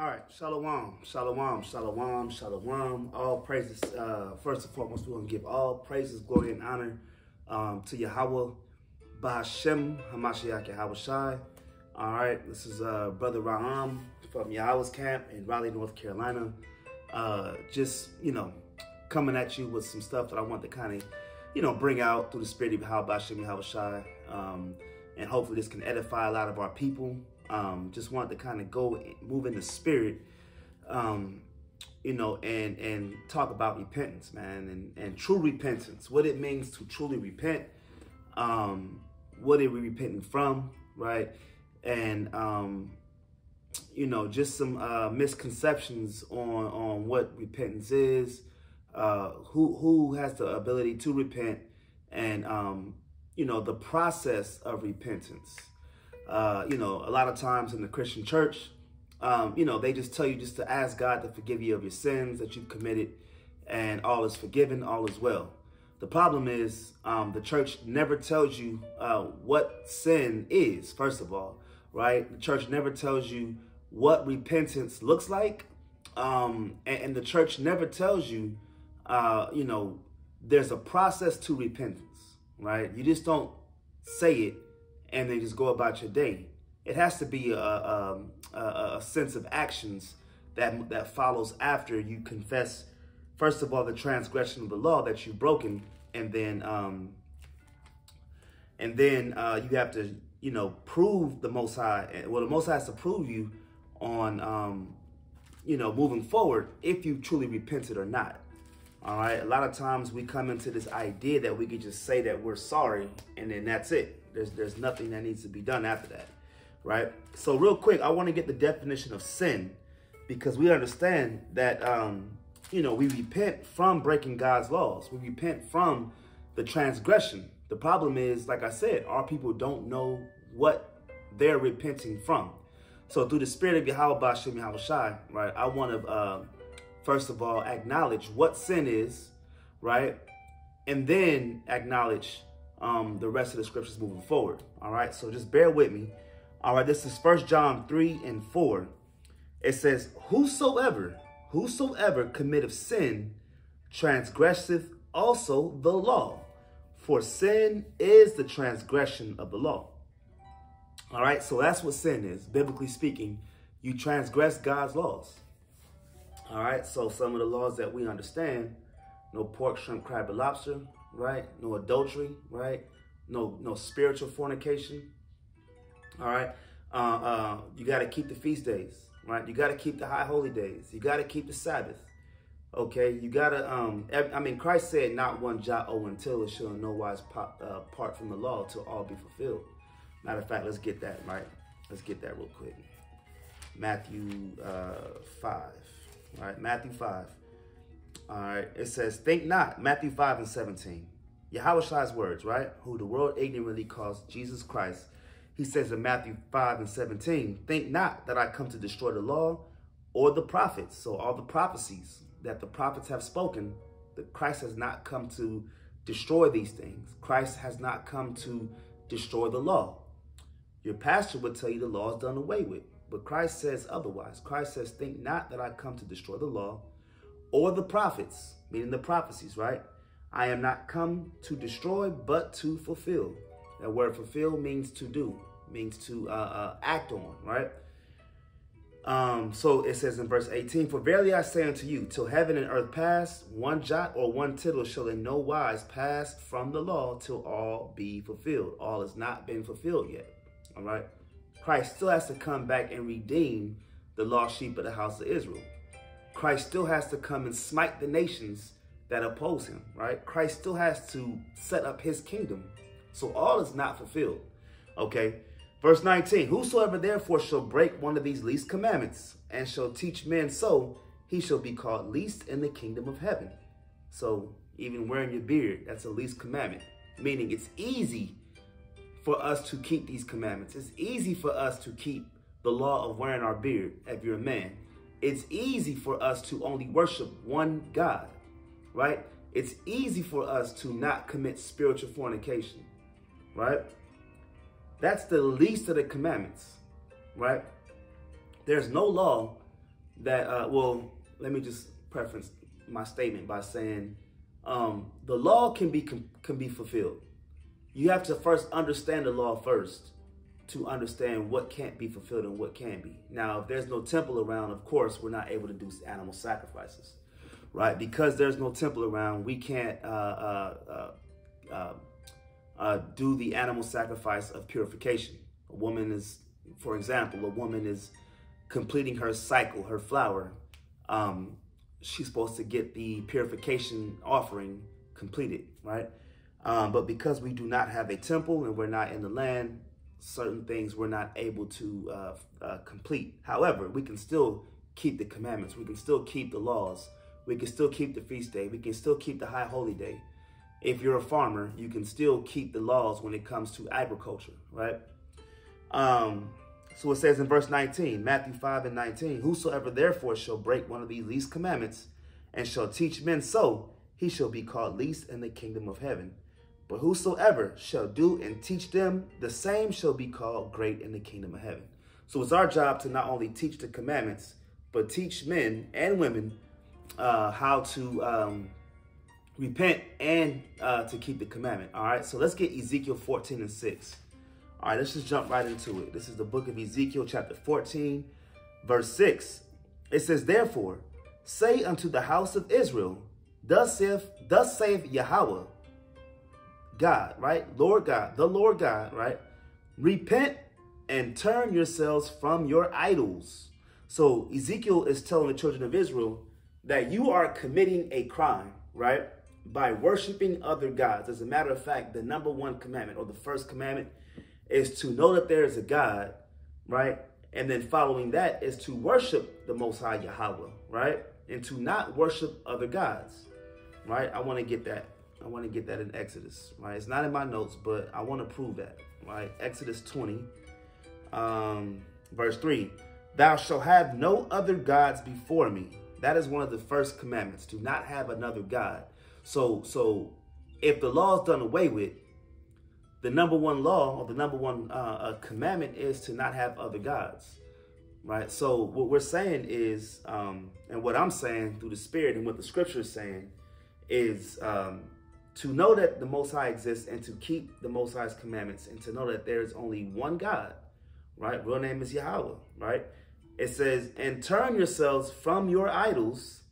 All right, shalom, shalom, shalom, shalom. All praises. Uh, first and foremost, we want to give all praises, glory, and honor um, to Yahweh, Bahashem, Hamashiach Yahweh Shai. All right, this is uh, Brother Raham from Yahawah's camp in Raleigh, North Carolina. Uh, just, you know, coming at you with some stuff that I want to kind of, you know, bring out through the spirit of Yahweh, Bahashem, Yahweh Shai. Um, and hopefully this can edify a lot of our people. Um, just wanted to kind of go move in the spirit, um, you know, and and talk about repentance, man, and and true repentance, what it means to truly repent, um, what are we repenting from, right, and um, you know, just some uh, misconceptions on on what repentance is, uh, who who has the ability to repent, and um, you know, the process of repentance. Uh, you know, a lot of times in the Christian church, um, you know, they just tell you just to ask God to forgive you of your sins that you've committed, and all is forgiven, all is well. The problem is um, the church never tells you uh, what sin is, first of all, right? The church never tells you what repentance looks like. Um, and, and, the church never tells you, uh, you know, there's a process to repentance, right? You just don't say it and then just go about your day. It has to be a, a, a, a sense of actions that that follows after you confess, first of all, the transgression of the law that you've broken, and then um, and then uh, you have to, you know, prove the Most High. Well, the Most High has to prove you on, um, you know, moving forward if you truly repented or not. All right. A lot of times we come into this idea that we could just say that we're sorry and then that's it. There's there's nothing that needs to be done after that, right? So real quick, I want to get the definition of sin because we understand that um, you know we repent from breaking God's laws. We repent from the transgression. The problem is, like I said, our people don't know what they're repenting from. So through the spirit of Yahweh Bashem right, I want to uh, first of all acknowledge what sin is, right? And then acknowledge um, the rest of the scriptures moving forward. All right, so just bear with me. All right, this is First John 3 and 4. It says, Whosoever, whosoever committeth sin transgresseth also the law, for sin is the transgression of the law. All right, so that's what sin is, biblically speaking. You transgress God's laws. All right, so some of the laws that we understand no pork, shrimp, crab, or lobster, right? No adultery, right? No, no spiritual fornication. All right. Uh, uh, you got to keep the feast days, right? You got to keep the high holy days. You got to keep the Sabbath. Okay, you gotta. Um, I mean, Christ said, "Not one jot or one tittle shall in no wise part, uh, part from the law till all be fulfilled." Matter of fact, let's get that right. Let's get that real quick. Matthew uh, five, right? Matthew five. All right, it says, "Think not." Matthew five and seventeen. Yahweh words, right? Who the world ignorantly calls Jesus Christ. He says in Matthew 5 and 17, Think not that I come to destroy the law or the prophets. So all the prophecies that the prophets have spoken, that Christ has not come to destroy these things. Christ has not come to destroy the law. Your pastor would tell you the law is done away with. But Christ says otherwise. Christ says, Think not that I come to destroy the law or the prophets, meaning the prophecies, right? I am not come to destroy, but to fulfill. That word fulfill means to do, means to uh, uh, act on, right? Um, so it says in verse 18, For verily I say unto you, till heaven and earth pass, one jot or one tittle shall in no wise pass from the law till all be fulfilled. All has not been fulfilled yet. All right. Christ still has to come back and redeem the lost sheep of the house of Israel. Christ still has to come and smite the nations that oppose him, right? Christ still has to set up his kingdom. So all is not fulfilled. Okay. Verse 19, whosoever therefore shall break one of these least commandments and shall teach men so, he shall be called least in the kingdom of heaven. So even wearing your beard, that's a least commandment, meaning it's easy for us to keep these commandments. It's easy for us to keep the law of wearing our beard if you're a man. It's easy for us to only worship one God right? It's easy for us to not commit spiritual fornication, right? That's the least of the commandments, right? There's no law that, uh, well, let me just preference my statement by saying um, the law can be can be fulfilled. You have to first understand the law first to understand what can't be fulfilled and what can be. Now, if there's no temple around, of course, we're not able to do animal sacrifices, right? Because there's no temple around, we can't uh, uh, uh, uh, uh do the animal sacrifice of purification. A woman is, for example, a woman is completing her cycle, her flower. Um, she's supposed to get the purification offering completed, right? Um, but because we do not have a temple and we're not in the land, certain things we're not able to uh, uh, complete. However, we can still keep the commandments. We can still keep the laws. We can still keep the feast day. We can still keep the high holy day. If you're a farmer, you can still keep the laws when it comes to agriculture, right? Um, so it says in verse 19, Matthew 5 and 19, Whosoever therefore shall break one of these least commandments and shall teach men so, he shall be called least in the kingdom of heaven. But whosoever shall do and teach them, the same shall be called great in the kingdom of heaven. So it's our job to not only teach the commandments, but teach men and women uh, how to um, repent and uh, to keep the commandment. All right, so let's get Ezekiel 14 and 6. All right, let's just jump right into it. This is the book of Ezekiel, chapter 14, verse 6. It says, Therefore, say unto the house of Israel, Thus saith, thus saith Yahweh, God, right? Lord God, the Lord God, right? Repent and turn yourselves from your idols. So Ezekiel is telling the children of Israel that you are committing a crime, right? By worshiping other gods. As a matter of fact, the number one commandment or the first commandment is to know that there is a God, right? And then following that is to worship the Most High Yahweh, right? And to not worship other gods, right? I want to get that I want to get that in Exodus, right? It's not in my notes, but I want to prove that, right? Exodus 20, um, verse 3. Thou shalt have no other gods before me. That is one of the first commandments, to not have another God. So, so if the law is done away with, the number one law or the number one uh, uh, commandment is to not have other gods, right? So what we're saying is, um, and what I'm saying through the Spirit and what the Scripture is saying is, um, to know that the Most High exists and to keep the Most High's commandments and to know that there is only one God, right? Real name is Yahweh, right? It says, and turn yourselves from your idols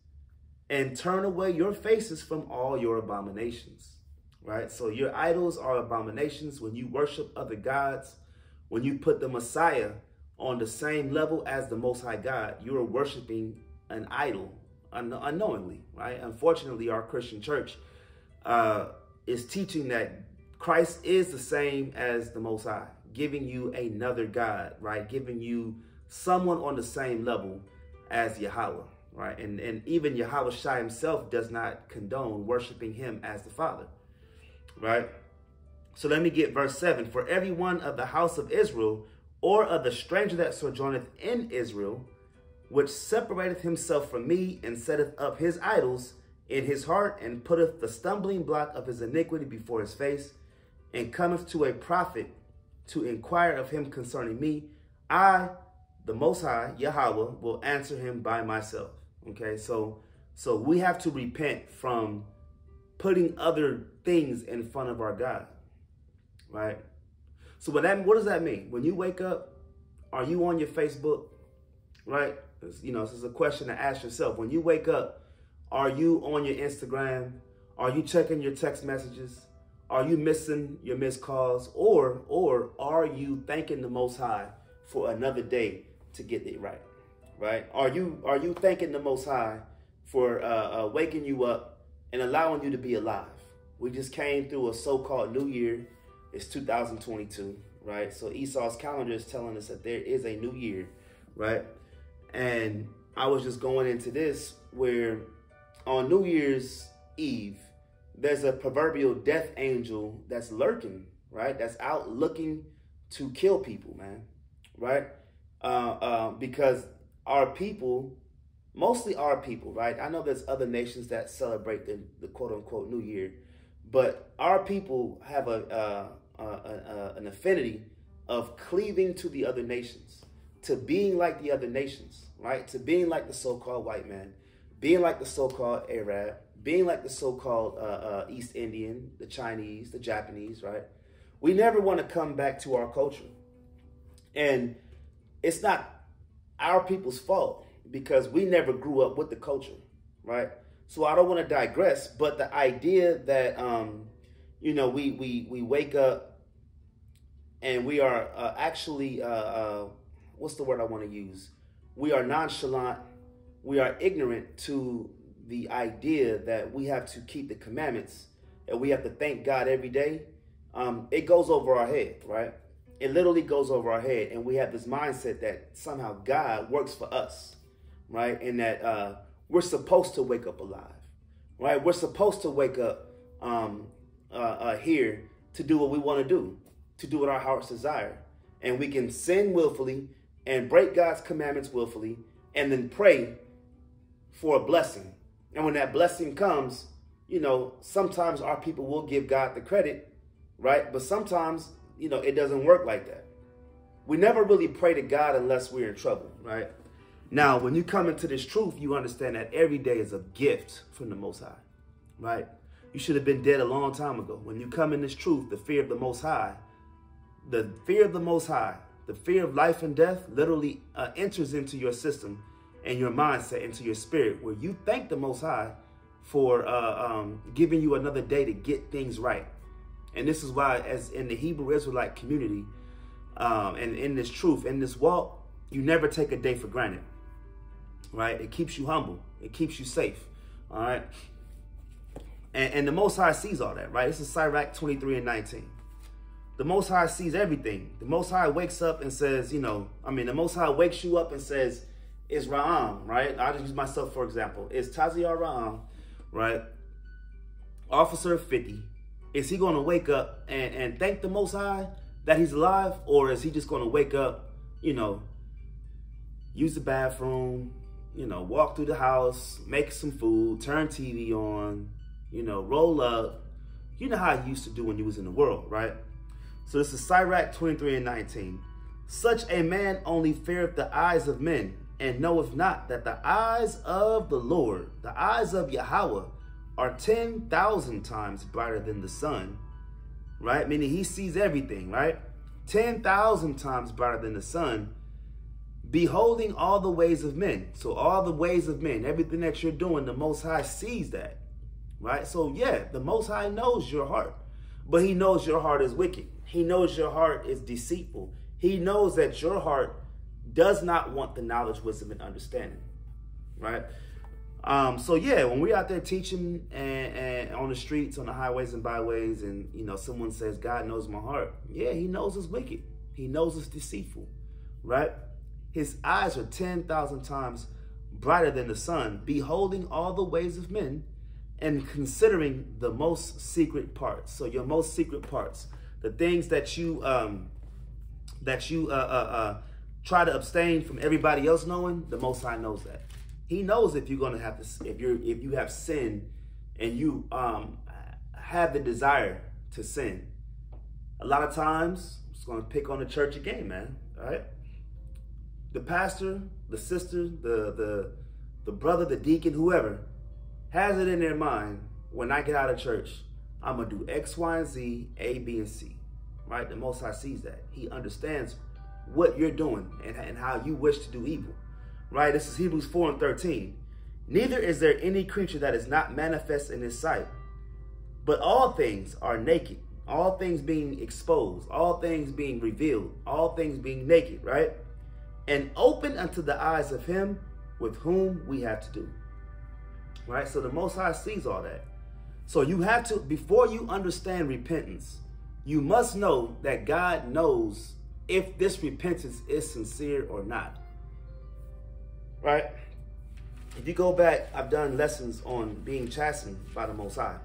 and turn away your faces from all your abominations, right? So your idols are abominations when you worship other gods, when you put the Messiah on the same level as the Most High God, you are worshiping an idol un unknowingly, right? Unfortunately, our Christian church uh, is teaching that Christ is the same as the Most High, giving you another God, right? Giving you someone on the same level as Yahweh, right? And, and even Yahweh Shai himself does not condone worshiping him as the Father, right? So let me get verse 7. For every one of the house of Israel or of the stranger that sojourneth in Israel, which separateth himself from me and setteth up his idols, in his heart and putteth the stumbling block of his iniquity before his face and cometh to a prophet to inquire of him concerning me, I, the Most High, Yahweh, will answer him by myself. Okay, so so we have to repent from putting other things in front of our God, right? So what that what does that mean? When you wake up, are you on your Facebook, right? You know, this is a question to ask yourself. When you wake up, are you on your Instagram? Are you checking your text messages? Are you missing your missed calls? Or, or are you thanking the Most High for another day to get it right? Right? Are you are you thanking the Most High for uh, uh, waking you up and allowing you to be alive? We just came through a so-called new year. It's 2022, right? So Esau's calendar is telling us that there is a new year, right? And I was just going into this where on New Year's Eve, there's a proverbial death angel that's lurking, right? That's out looking to kill people, man, right? Uh, uh, because our people, mostly our people, right? I know there's other nations that celebrate the, the quote unquote New Year, but our people have a, uh, an affinity of cleaving to the other nations, to being like the other nations, right? To being like the so-called white man, being like the so-called Arab, being like the so-called uh, uh, East Indian, the Chinese, the Japanese, right? We never want to come back to our culture. And it's not our people's fault because we never grew up with the culture, right? So I don't want to digress, but the idea that um, you know we we we wake up and we are uh, actually uh, uh, what's the word I want to use? We are nonchalant, we are ignorant to the idea that we have to keep the commandments and we have to thank God every day. Um, it goes over our head, right? It literally goes over our head, and we have this mindset that somehow God works for us, right? And that uh, we're supposed to wake up alive, right? We're supposed to wake up um, uh, uh, here to do what we want to do, to do what our hearts desire. And we can sin willfully and break God's commandments willfully and then pray for a blessing. And when that blessing comes, you know, sometimes our people will give God the credit, right? But sometimes, you know, it doesn't work like that. We never really pray to God unless we're in trouble, right? Now, when you come into this truth, you understand that every day is a gift from the Most High, right? You should have been dead a long time ago. When you come in this truth, the fear of the Most High, the fear of the Most High, the fear of life and death literally uh, enters into your system and your mindset, into your spirit, where you thank the Most High for uh, um, giving you another day to get things right. And this is why, as in the Hebrew Israelite community, um, and in this truth, in this walk, you never take a day for granted right? It keeps you humble. It keeps you safe, all right? And, and the Most High sees all that, right? This is Sirach 23 and 19. The Most High sees everything. The Most High wakes up and says, you know, I mean, the Most High wakes you up and says, it's Ra'am, right? I'll just use myself for example. Is Taziar Ra'am, right? Officer 50. Is he going to wake up and, and thank the Most High that he's alive? Or is he just going to wake up, you know, use the bathroom, you know, walk through the house, make some food, turn TV on, you know, roll up. You know how you used to do when you was in the world, right? So this is Sirach 23 and 19. Such a man only feareth the eyes of men, and knoweth not that the eyes of the Lord, the eyes of Yahweh, are 10,000 times brighter than the sun, right? Meaning he sees everything, right? 10,000 times brighter than the sun, beholding all the ways of men. So all the ways of men, everything that you're doing, the Most High sees that, right? So yeah, the Most High knows your heart, but he knows your heart is wicked. He knows your heart is deceitful. He knows that your heart does not want the knowledge, wisdom, and understanding, right? Um, so yeah, when we're out there teaching and, and on the streets, on the highways and byways, and you know, someone says, God knows my heart. Yeah, he knows it's wicked. He knows it's deceitful, right? His eyes are 10,000 times brighter than the sun, beholding all the ways of men and considering the most secret parts. So your most secret parts, the things that you um, that you uh, uh, uh, try to abstain from everybody else knowing, the Most High knows that. He knows if you're to have to, if you're, if you have sin, and you um, have the desire to sin. A lot of times, I'm just to pick on the church again, man. All right the pastor, the sister, the the the brother, the deacon, whoever has it in their mind when I get out of church, I'm gonna do X, Y, and Z, A, B, and C. Right? The Most High sees that. He understands what you're doing and, and how you wish to do evil. Right? This is Hebrews 4 and 13. Neither is there any creature that is not manifest in his sight, but all things are naked, all things being exposed, all things being revealed, all things being naked, right? and open unto the eyes of him with whom we have to do. Right? So the Most High sees all that. So you have to, before you understand repentance, you must know that God knows if this repentance is sincere or not. Right? If you go back, I've done lessons on being chastened by the Most High.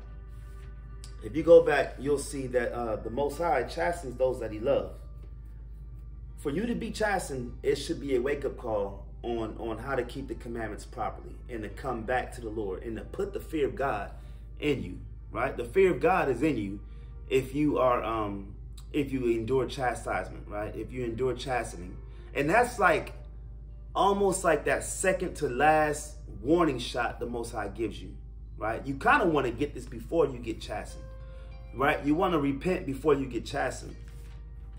If you go back, you'll see that uh, the Most High chastens those that he loves for you to be chastened, it should be a wake up call on, on how to keep the commandments properly and to come back to the Lord and to put the fear of God in you, right? The fear of God is in you if you are um if you endure chastisement, right? If you endure chastening. And that's like almost like that second to last warning shot the Most High gives you, right? You kind of want to get this before you get chastened, right? You want to repent before you get chastened.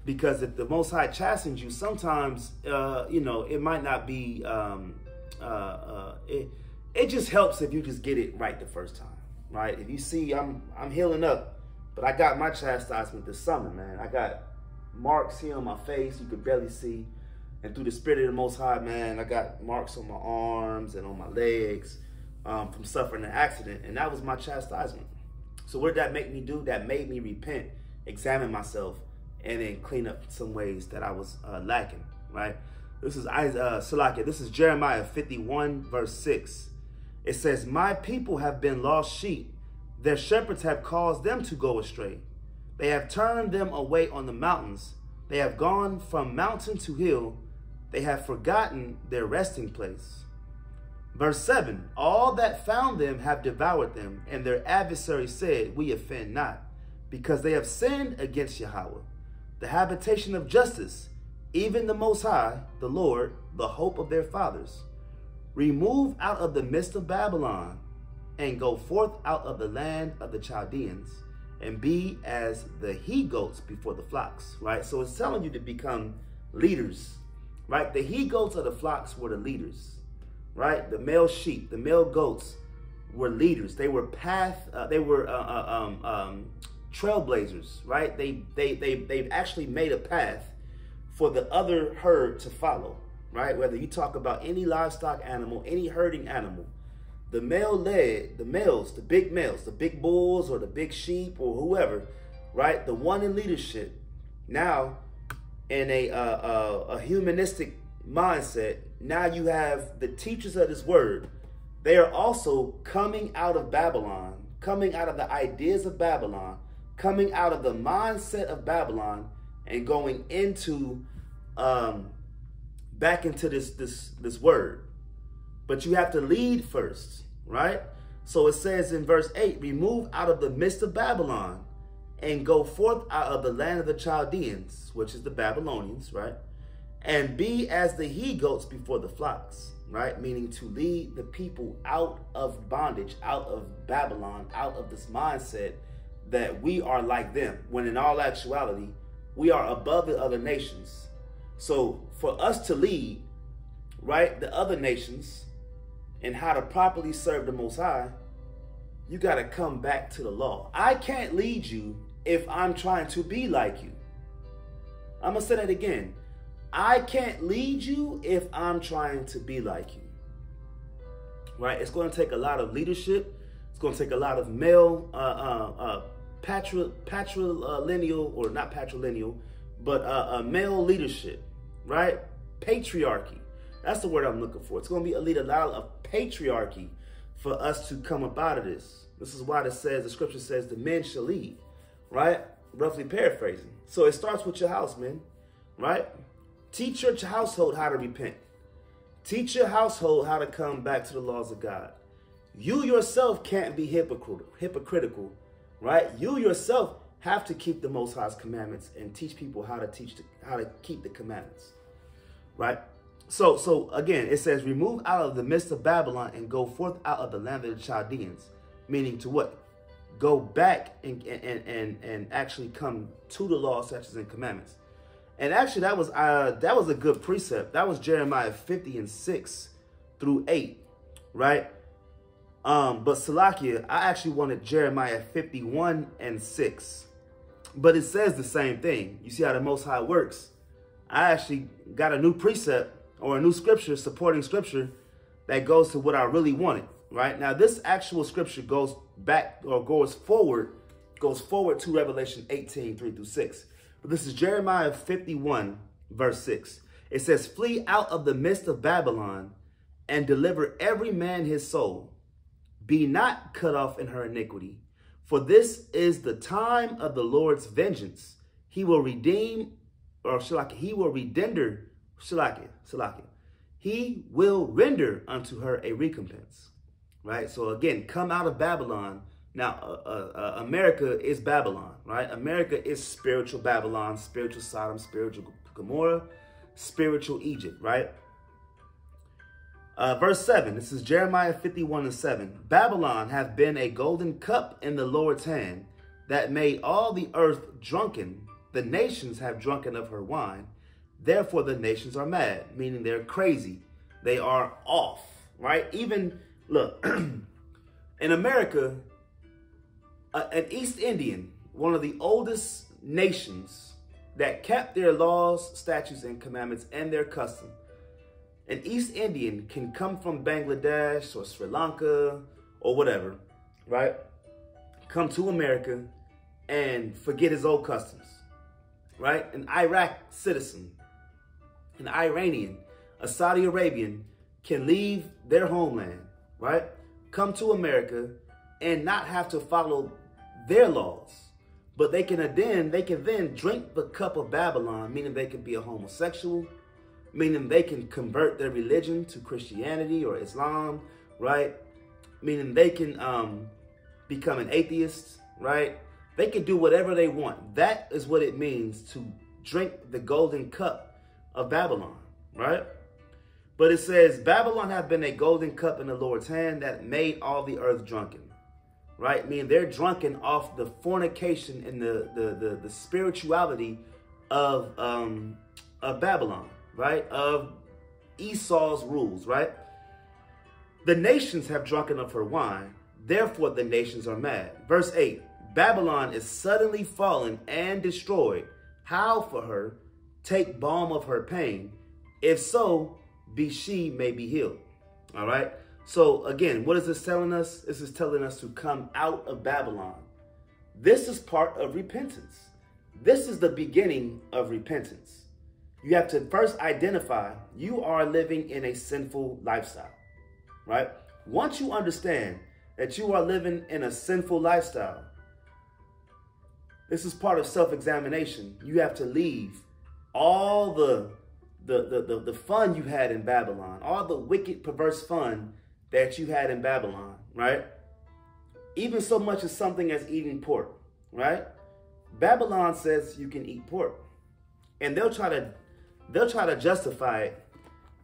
Because if the Most High chastens you, sometimes, uh, you know, it might not be, um, uh, uh, it, it just helps if you just get it right the first time, right? If you see I'm, I'm healing up, but I got my chastisement this summer, man. I got marks here on my face you could barely see. And through the spirit of the Most High, man, I got marks on my arms and on my legs um, from suffering an accident. And that was my chastisement. So what did that make me do? That made me repent, examine myself, and then clean up some ways that I was uh, lacking, right? This is uh, Salakia. This is Jeremiah 51, verse 6. It says, My people have been lost sheep. Their shepherds have caused them to go astray. They have turned them away on the mountains. They have gone from mountain to hill. They have forgotten their resting place. Verse 7 All that found them have devoured them, and their adversaries said, We offend not, because they have sinned against Yahweh, the habitation of justice, even the Most High, the Lord, the hope of their fathers. Remove out of the midst of Babylon, and go forth out of the land of the Chaldeans and be as the he goats before the flocks, right? So it's telling you to become leaders, right? The he goats of the flocks were the leaders, right? The male sheep, the male goats were leaders. They were path, uh, they were uh, uh, um, um, trailblazers, right? They, they, they, they've actually made a path for the other herd to follow, right? Whether you talk about any livestock animal, any herding animal, the male led, the males, the big males, the big bulls or the big sheep or whoever, right? The one in leadership, now in a, uh, uh, a humanistic mindset, now you have the teachers of this word. They are also coming out of Babylon, coming out of the ideas of Babylon, coming out of the mindset of Babylon, and going into um, back into this this this word. But you have to lead first right? So it says in verse 8, remove out of the midst of Babylon and go forth out of the land of the Chaldeans, which is the Babylonians, right? And be as the he goats before the flocks, right? Meaning to lead the people out of bondage, out of Babylon, out of this mindset that we are like them, when in all actuality, we are above the other nations. So for us to lead, right, the other nations, and how to properly serve the Most High, you got to come back to the law. I can't lead you if I'm trying to be like you. I'm going to say that again. I can't lead you if I'm trying to be like you. Right? It's going to take a lot of leadership. It's going to take a lot of male, uh, uh, uh, patri- patrilineal, or not patrilineal, but uh, uh, male leadership, right? Patriarchy. That's the word I'm looking for. It's going to be a lead a lot of patriarchy for us to come up out of this. This is why it says, the scripture says, the men shall lead, right? Roughly paraphrasing. So it starts with your house, man, right? Teach your household how to repent. Teach your household how to come back to the laws of God. You yourself can't be hypocritical, right? You yourself have to keep the Most High's commandments and teach people how to teach the, how to keep the commandments, right? So, so again, it says, remove out of the midst of Babylon and go forth out of the land of the Chaldeans, meaning to what? Go back and and and and actually come to the law, statutes, and commandments. And actually, that was uh that was a good precept. That was Jeremiah 50 and 6 through 8, right? Um, but Salakia, I actually wanted Jeremiah 51 and 6. But it says the same thing. You see how the Most High works. I actually got a new precept or a new scripture supporting scripture that goes to what I really wanted, right? Now, this actual scripture goes back or goes forward, goes forward to Revelation 18, 3 through 6. But this is Jeremiah 51, verse 6. It says, Flee out of the midst of Babylon and deliver every man his soul. Be not cut off in her iniquity. For this is the time of the Lord's vengeance. He will redeem, or shall I, he will redender Shalakia, Shalakia. He will render unto her a recompense. Right? So again, come out of Babylon. Now, uh, uh, uh, America is Babylon, right? America is spiritual Babylon, spiritual Sodom, spiritual Gomorrah. spiritual Egypt, right? Uh, verse 7, this is Jeremiah 51 and 7. Babylon hath been a golden cup in the Lord's hand that made all the earth drunken. The nations have drunken of her wine. Therefore, the nations are mad, meaning they're crazy. They are off, right? Even, look, in America, an East Indian, one of the oldest nations that kept their laws, statutes, and commandments and their custom. An East Indian can come from Bangladesh or Sri Lanka or whatever, right? Come to America and forget his old customs, right? An Iraq citizen, an Iranian, a Saudi Arabian can leave their homeland, right? Come to America and not have to follow their laws. But they can then they can then drink the cup of Babylon, meaning they can be a homosexual, meaning they can convert their religion to Christianity or Islam, right? Meaning they can um, become an atheist, right? They can do whatever they want. That is what it means to drink the golden cup of Babylon, right? But it says, Babylon hath been a golden cup in the Lord's hand that made all the earth drunken right? Meaning they're drunken off the fornication and the the the, the spirituality of um of Babylon, right? Of Esau's rules, right? The nations have drunken of her wine, therefore the nations are mad. Verse 8 Babylon is suddenly fallen and destroyed. How for her? Take balm of her pain. If so, be she may be healed. All right. So again, what is this telling us? This is telling us to come out of Babylon. This is part of repentance. This is the beginning of repentance. You have to first identify you are living in a sinful lifestyle, right? Once you understand that you are living in a sinful lifestyle, this is part of self-examination. You have to leave all the the, the, the, the fun you had in Babylon, all the wicked, perverse fun that you had in Babylon, right? Even so much as something as eating pork, right? Babylon says you can eat pork. And they'll try to they'll try to justify it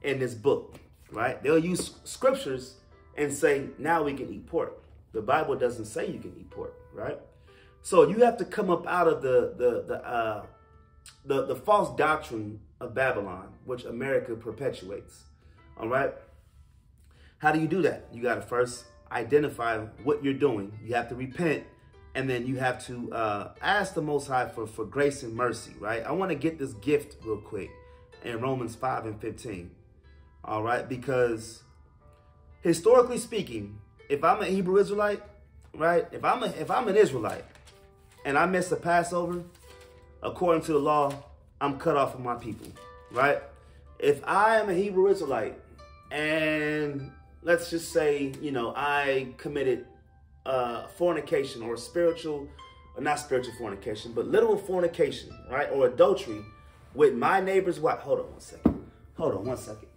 in this book, right? They'll use scriptures and say, now we can eat pork. The Bible doesn't say you can eat pork, right? So you have to come up out of the the the uh, the, the false doctrine of Babylon, which America perpetuates. All right. How do you do that? You got to first identify what you're doing. You have to repent, and then you have to uh, ask the Most High for, for grace and mercy, right? I want to get this gift real quick in Romans 5 and 15, all right? Because historically speaking, if I'm a Hebrew Israelite, right? If I'm a, if I'm an Israelite and I miss the Passover, according to the law, I'm cut off from my people, right? If I am a Hebrew Israelite and let's just say, you know, I committed uh, fornication or spiritual, or not spiritual fornication, but literal fornication, right? Or adultery with my neighbor's wife. Hold on one second. Hold on one second.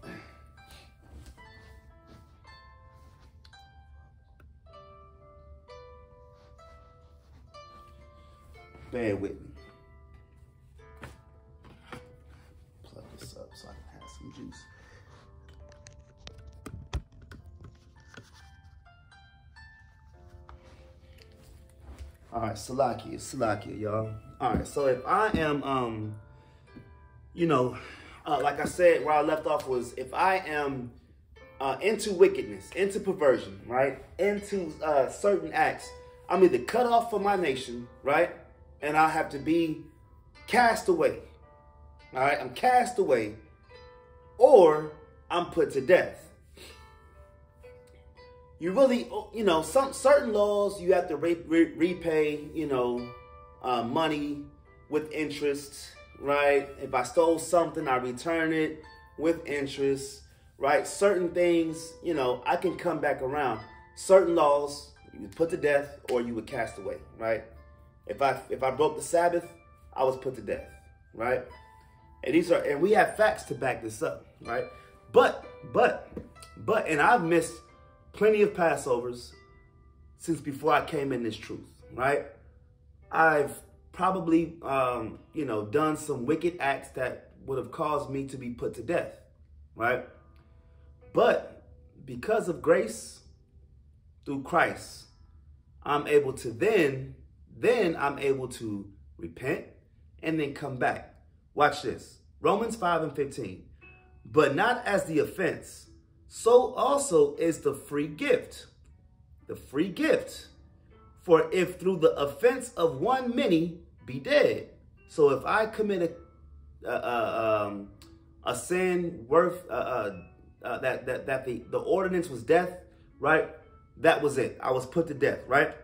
Bear with me. All right, Salakia, Salakia, y'all. All right, so if I am, um, you know, uh, like I said, where I left off was if I am uh, into wickedness, into perversion, right, into uh, certain acts, I'm either cut off from my nation, right, and I have to be cast away. All right, I'm cast away, or I'm put to death you really, you know, some certain laws you have to re re repay, you know, uh, money with interest, right? If I stole something, I return it with interest, right? Certain things, you know, I can come back around. Certain laws, you put to death or you would cast away, right? If I if I broke the Sabbath, I was put to death, right? And these are and we have facts to back this up, right? But but but and I've missed plenty of Passovers since before I came in this truth, right? I've probably, um, you know, done some wicked acts that would have caused me to be put to death, right? But because of grace through Christ, I'm able to then, then I'm able to repent and then come back. Watch this. Romans 5 and 15. But not as the offense, so also is the free gift. The free gift. For if through the offense of one many be dead. So if I commit a, um, a sin worth uh, uh, uh, that that that the the ordinance was death, right? That was it. I was put to death, right?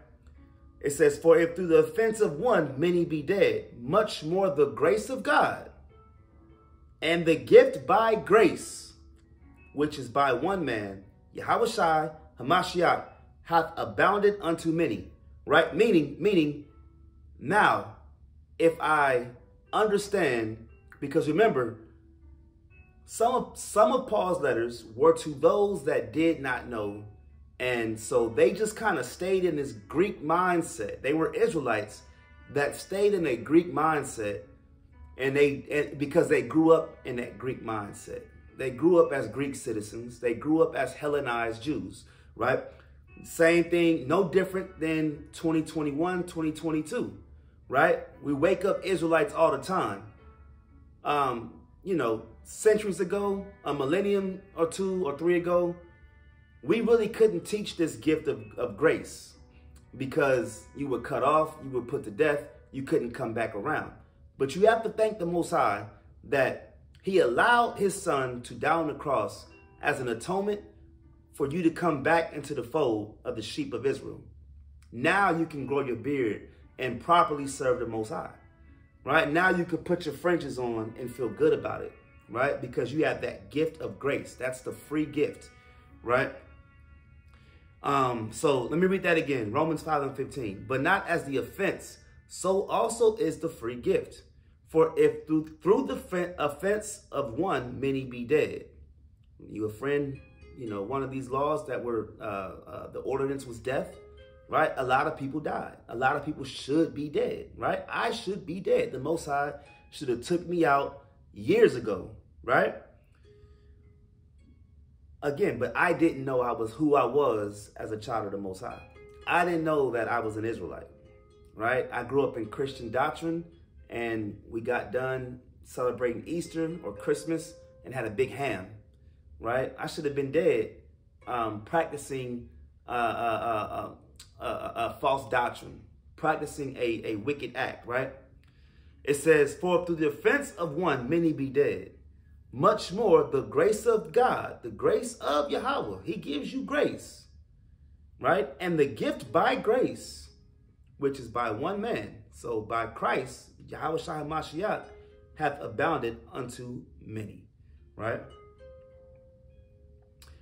It says, For if through the offense of one many be dead, much more the grace of God and the gift by grace, which is by one man, Yahushua Hamashiach, hath abounded unto many. Right? Meaning, meaning, now, if I understand, because remember, some of some of Paul's letters were to those that did not know and so they just kind of stayed in this Greek mindset. They were Israelites that stayed in a Greek mindset and they and because they grew up in that Greek mindset. They grew up as Greek citizens. They grew up as Hellenized Jews, right? Same thing, no different than 2021, 2022, right? We wake up Israelites all the time. Um, you know, centuries ago, a millennium or two or three ago, we really couldn't teach this gift of, of grace because you were cut off, you were put to death, you couldn't come back around. But you have to thank the Most High that He allowed His Son to die on the cross as an atonement for you to come back into the fold of the sheep of Israel. Now you can grow your beard and properly serve the Most High. Right now, you can put your fringes on and feel good about it, right? Because you have that gift of grace. That's the free gift, right? Um, so let me read that again. Romans 5 and 15. But not as the offense, so also is the free gift. For if through, through the offense of one, many be dead. You a friend, you know, one of these laws that were, uh, uh, the ordinance was death, right? A lot of people died. A lot of people should be dead, right? I should be dead. The Most High should have took me out years ago, right? Again, but I didn't know I was who I was as a child of the Most High. I didn't know that I was an Israelite, right? I grew up in Christian doctrine and we got done celebrating Easter or Christmas and had a big ham, right? I should have been dead um, practicing uh, uh, uh, a false doctrine, practicing a, a wicked act, right? It says, For through the offense of one, many be dead much more the grace of God, the grace of Yahweh. He gives you grace, right? And the gift by grace, which is by one man. So by Christ, Yahweh Shai Mashiach hath abounded unto many, right?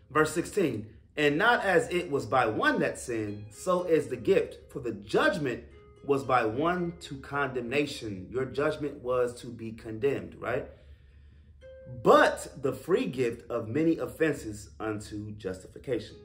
Verse 16, and not as it was by one that sinned, so is the gift. For the judgment was by one to condemnation. Your judgment was to be condemned, right? but the free gift of many offenses unto justification.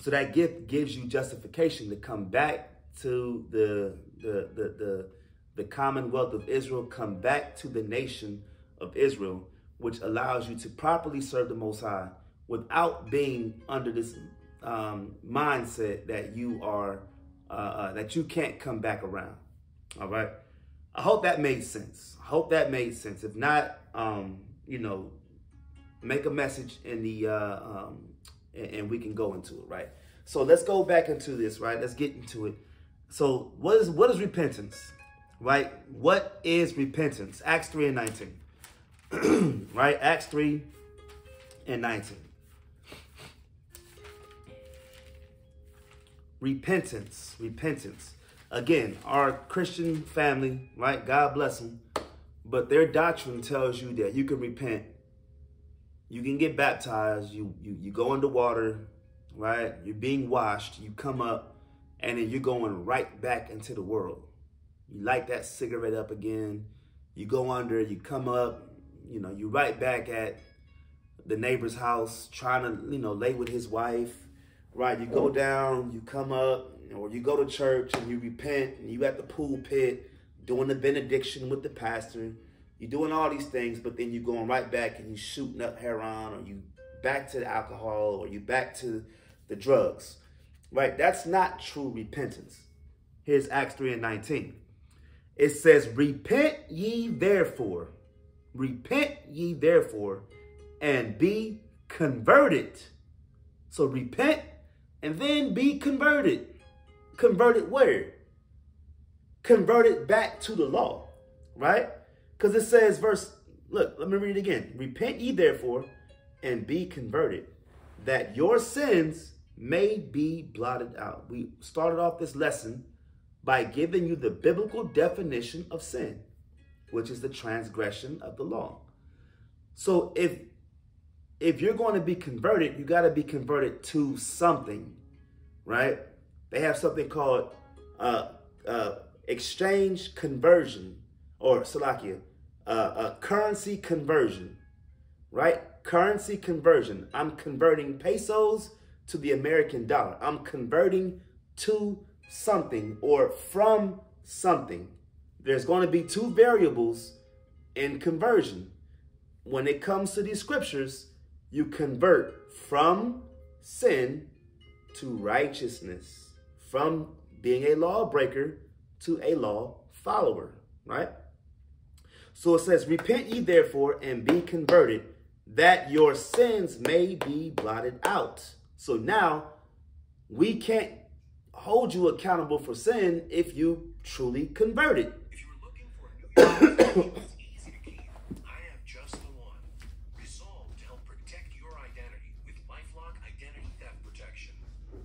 So that gift gives you justification to come back to the, the, the, the, the commonwealth of Israel, come back to the nation of Israel, which allows you to properly serve the Most High without being under this um, mindset that you are, uh, uh, that you can't come back around. All right. I hope that made sense. I hope that made sense. If not, um, you know, make a message in the, uh, um, and, and we can go into it, right? So let's go back into this, right? Let's get into it. So what is what is repentance, right? What is repentance? Acts 3 and 19, right? Acts 3 and 19. Repentance, repentance. Again, our Christian family, right? God bless them. But their doctrine tells you that you can repent. You can get baptized. You, you, you go underwater, right? You're being washed. You come up, and then you're going right back into the world. You light that cigarette up again. You go under, you come up, you know, you right back at the neighbor's house trying to, you know, lay with his wife, right? You go down, you come up, or you go to church and you repent, and you at the pool pit, doing the benediction with the pastor. you're doing all these things, but then you're going right back and you shooting up heroin or you back to the alcohol or you back to the drugs. Right? That's not true repentance. Here's Acts 3 and 19. It says, Repent ye therefore, repent ye therefore, and be converted. So repent and then be converted. Converted where? Converted back to the law, right? Because it says, verse, look, let me read it again. Repent ye therefore and be converted, that your sins may be blotted out. We started off this lesson by giving you the biblical definition of sin, which is the transgression of the law. So if if you're going to be converted, you got to be converted to something, right? They have something called uh, uh, exchange conversion or Salakia, uh, uh, currency conversion, right? Currency conversion. I'm converting pesos to the American dollar. I'm converting to something or from something. There's going to be two variables in conversion. When it comes to these scriptures, you convert from sin to righteousness, from being a lawbreaker to a law follower, right? So it says, Repent ye therefore and be converted, that your sins may be blotted out. So now we can't hold you accountable for sin if you truly converted. If you're looking for a new easy to keep, I have just the one. Resolved to help protect your identity with LifeLock Identity Theft Protection.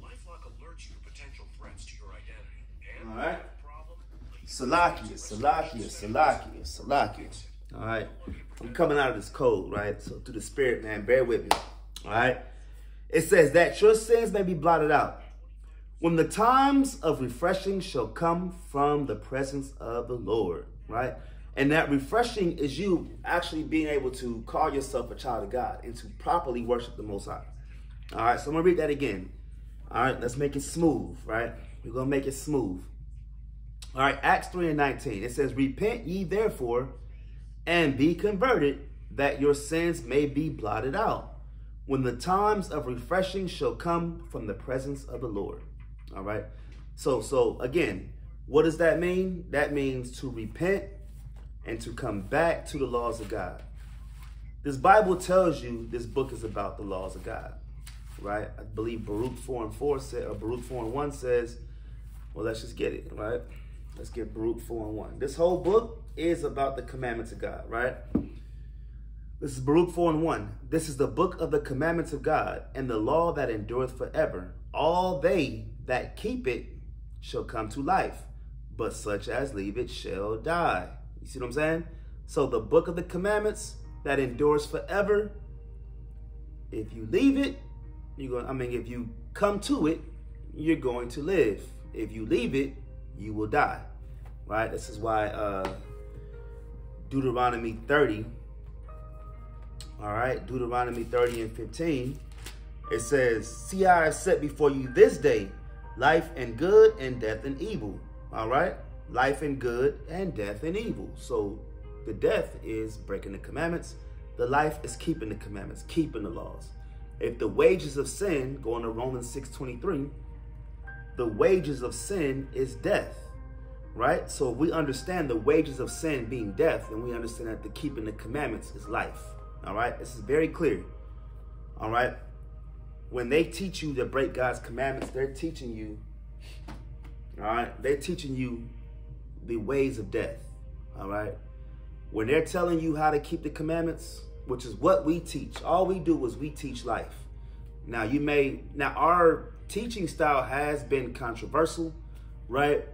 LifeLock alerts you to potential threats to your identity. And All right. Salakia, Salakia, Salakia, Salakia. All right. I'm coming out of this cold, right? So through the spirit, man, bear with me. All right. It says that your sins may be blotted out when the times of refreshing shall come from the presence of the Lord, right? And that refreshing is you actually being able to call yourself a child of God and to properly worship the Most High. All right, so I'm gonna read that again. All right, let's make it smooth, right? We're gonna make it smooth. All right, Acts 3 and 19. It says, Repent ye therefore and be converted, that your sins may be blotted out, when the times of refreshing shall come from the presence of the Lord. All right. So, so again, what does that mean? That means to repent and to come back to the laws of God. This Bible tells you this book is about the laws of God, right? I believe Baruch 4 and 4 said, or uh, Baruch 4 and 1 says, well, let's just get it, right? Let's get Baruch 4 and 1. This whole book is about the commandments of God, right? This is Baruch 4 and 1. This is the book of the commandments of God and the law that endureth forever. All they that keep it shall come to life, but such as leave it shall die. You see what I'm saying? So the book of the commandments that endures forever, if you leave it, you're going I mean if you come to it, you're going to live. If you leave it, you will die. Right? This is why uh Deuteronomy 30 all right, Deuteronomy 30 and 15, it says, See, I have set before you this day life and good and death and evil. All right? Life and good and death and evil. So the death is breaking the commandments. The life is keeping the commandments, keeping the laws. If the wages of sin, going to Romans 6.23, the wages of sin is death, right? So if we understand the wages of sin being death, and we understand that the keeping the commandments is life, all right? This is very clear, all right? When they teach you to break God's commandments, they're teaching you, all right, they're teaching you the ways of death, all right? When they're telling you how to keep the commandments, which is what we teach, all we do is we teach life. Now, you may, now our teaching style has been controversial, right?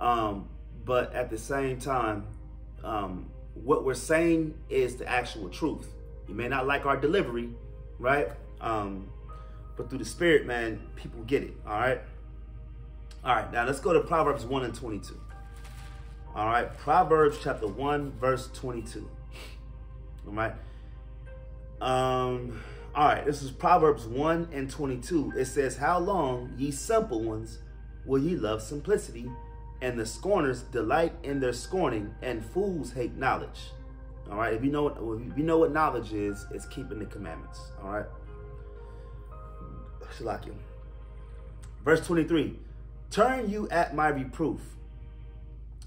Um, but at the same time, um, what we're saying is the actual truth. You may not like our delivery, right? Um, but through the spirit, man, people get it. All right. All right. Now let's go to Proverbs 1 and 22. All right. Proverbs chapter 1, verse 22. All right. Um, all right. This is Proverbs 1 and 22. It says, How long, ye simple ones, will ye love simplicity? And the scorners delight in their scorning, and fools hate knowledge. All right. If you know if you know what knowledge is, it's keeping the commandments. All right. Shalakim. Verse 23. Turn you at my reproof.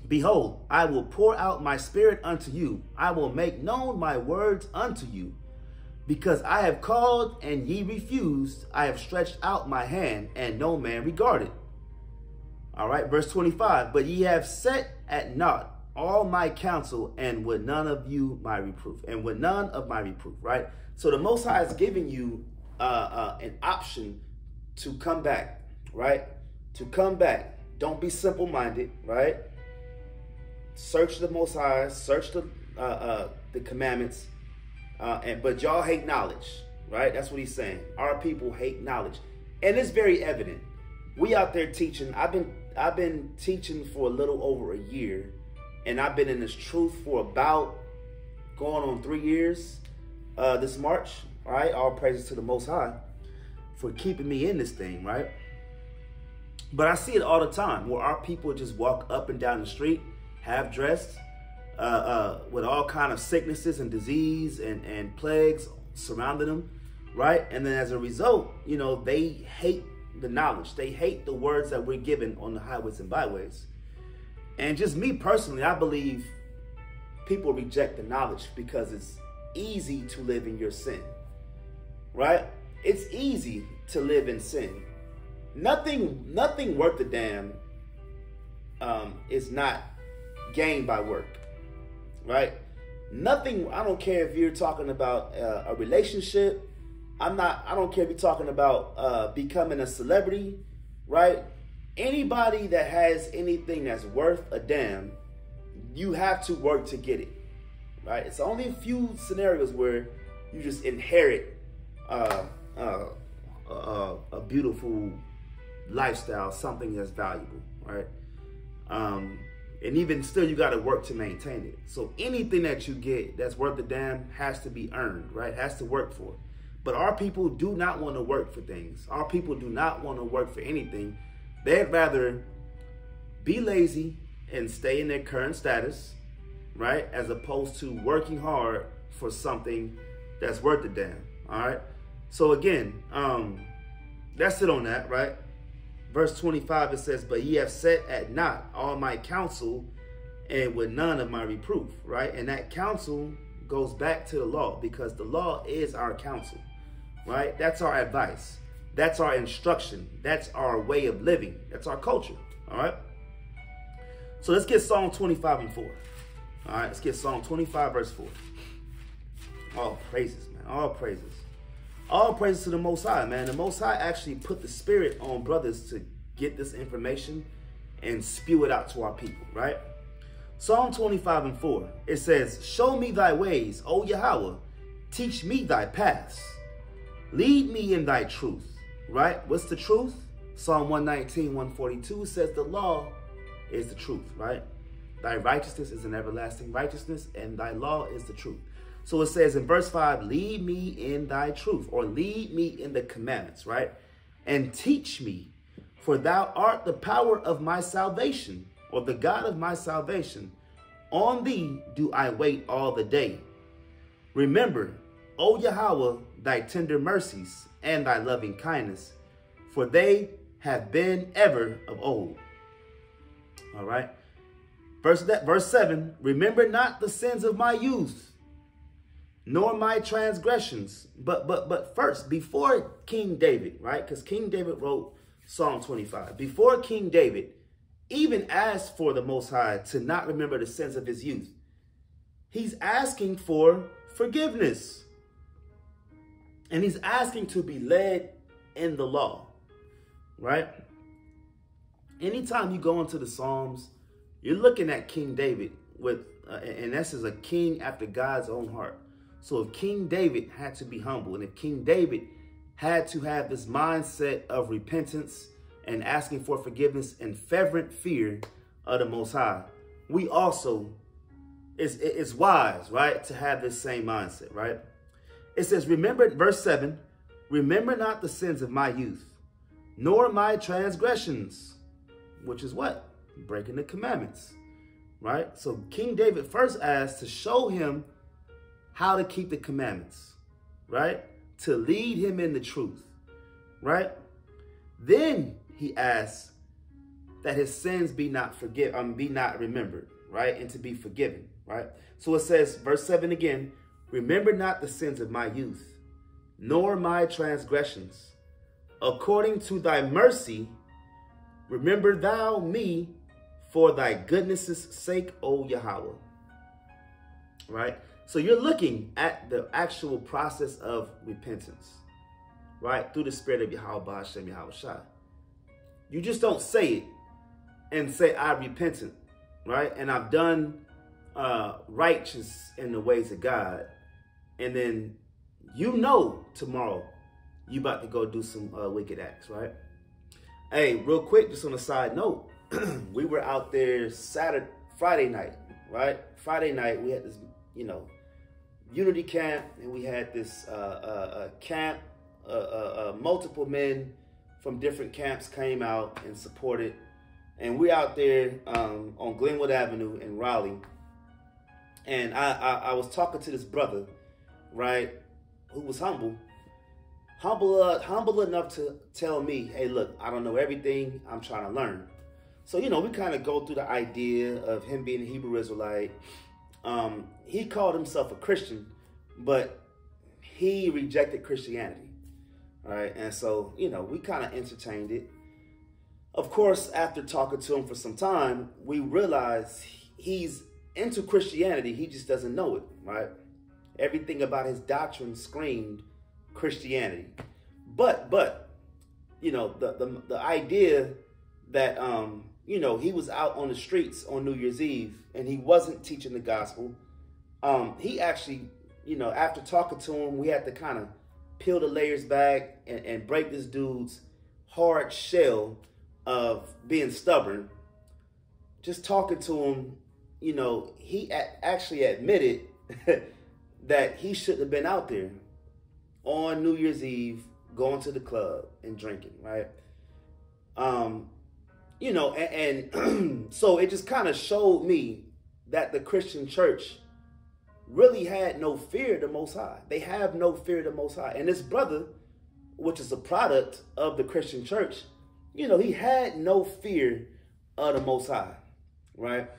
Behold, I will pour out my spirit unto you. I will make known my words unto you. Because I have called and ye refused, I have stretched out my hand and no man regarded. All right, verse 25. But ye have set at naught all my counsel and with none of you my reproof. And with none of my reproof, right? So the Most High is giving you uh, uh, an option to come back, right? To come back. Don't be simple minded, right? Search the Most High, search the uh, uh, the commandments, uh, and but y'all hate knowledge, right? That's what he's saying. Our people hate knowledge, and it's very evident. We out there teaching. I've been I've been teaching for a little over a year, and I've been in this truth for about going on three years. Uh, this March, right? All praises to the Most High for keeping me in this thing, right? But I see it all the time where our people just walk up and down the street, half dressed, uh, uh, with all kind of sicknesses and disease and, and plagues surrounding them, right? And then as a result, you know, they hate the knowledge. They hate the words that we're given on the highways and byways. And just me personally, I believe people reject the knowledge because it's easy to live in your sin, right? It's easy to live in sin. Nothing, nothing worth a damn um, is not gained by work, right? Nothing. I don't care if you're talking about uh, a relationship. I'm not. I don't care if you're talking about uh, becoming a celebrity, right? Anybody that has anything that's worth a damn, you have to work to get it, right? It's only a few scenarios where you just inherit uh, uh, a beautiful lifestyle, something that's valuable, right? Um, and even still, you got to work to maintain it. So anything that you get that's worth a damn has to be earned, right? Has to work for. But our people do not want to work for things. Our people do not want to work for anything. They'd rather be lazy and stay in their current status, right? As opposed to working hard for something that's worth a damn. All right. So again, um, that's it on that, right? Verse 25 it says, But ye have set at naught all my counsel and with none of my reproof, right? And that counsel goes back to the law because the law is our counsel, right? That's our advice. That's our instruction. That's our way of living. That's our culture, all right? So let's get Psalm 25 and 4. All right, let's get Psalm 25, verse 4. All praises, man. All praises. All praises to the Most High, man. The Most High actually put the Spirit on brothers to get this information and spew it out to our people, right? Psalm 25 and 4, it says, Show me thy ways, O Yahweh, teach me thy paths. Lead me in thy truth, right? What's the truth? Psalm 119, 142 says the law is the truth, right? Thy righteousness is an everlasting righteousness, and thy law is the truth. So it says in verse 5, lead me in thy truth, or lead me in the commandments, right? And teach me, for thou art the power of my salvation, or the God of my salvation. On thee do I wait all the day. Remember, O Yahweh, thy tender mercies and thy loving kindness, for they have been ever of old. All right. Verse that verse 7, remember not the sins of my youth nor my transgressions. But but but first, before King David, right? Because King David wrote Psalm 25. Before King David even asked for the Most High to not remember the sins of his youth, he's asking for forgiveness. And he's asking to be led in the law, right? Anytime you go into the Psalms, you're looking at King David with, uh, and this is a king after God's own heart. So if King David had to be humble, and if King David had to have this mindset of repentance and asking for forgiveness and fervent fear of the Most High, we also, it's, it's wise, right, to have this same mindset, right? It says, remember, verse 7, remember not the sins of my youth, nor my transgressions, which is what? Breaking the commandments, right? So King David first asked to show him how to keep the commandments, right? To lead him in the truth, right? Then he asks that his sins be not forgive, um, be not remembered, right? And to be forgiven, right? So it says, verse 7 again, remember not the sins of my youth, nor my transgressions. According to thy mercy, remember thou me for thy goodness' sake, O Yahweh. Right? So you're looking at the actual process of repentance, right? Through the spirit of Yahweh Hashem Yahweh Shai. You just don't say it and say, I repentant, right? And I've done uh, righteous in the ways of God. And then you know tomorrow you about to go do some uh, wicked acts, right? Hey, real quick, just on a side note, we were out there Saturday, Friday night, right? Friday night, we had this, you know, unity camp, and we had this uh, uh, uh camp. Uh, uh, multiple men from different camps came out and supported, and we're out there um, on Glenwood Avenue in Raleigh. And I, I, I was talking to this brother, right, who was humble, humble, uh, humble enough to tell me, hey, look, I don't know everything. I'm trying to learn. So, you know, we kind of go through the idea of him being a Hebrew Israelite. Um, he called himself a Christian, but he rejected Christianity. Right. And so, you know, we kind of entertained it. Of course, after talking to him for some time, we realized he's into Christianity. He just doesn't know it. Right. Everything about his doctrine screamed Christianity. But, but, you know, the, the, the idea that um, you know, he was out on the streets on New Year's Eve and he wasn't teaching the gospel. Um, he actually, you know, after talking to him, we had to kind of peel the layers back and, and break this dude's hard shell of being stubborn. Just talking to him, you know, he actually admitted that he shouldn't have been out there on New Year's Eve going to the club and drinking, right? Um, you know, and, and so it just kind of showed me that the Christian church really had no fear of the Most High. They have no fear of the Most High. And this brother, which is a product of the Christian church, you know, he had no fear of the Most High, right?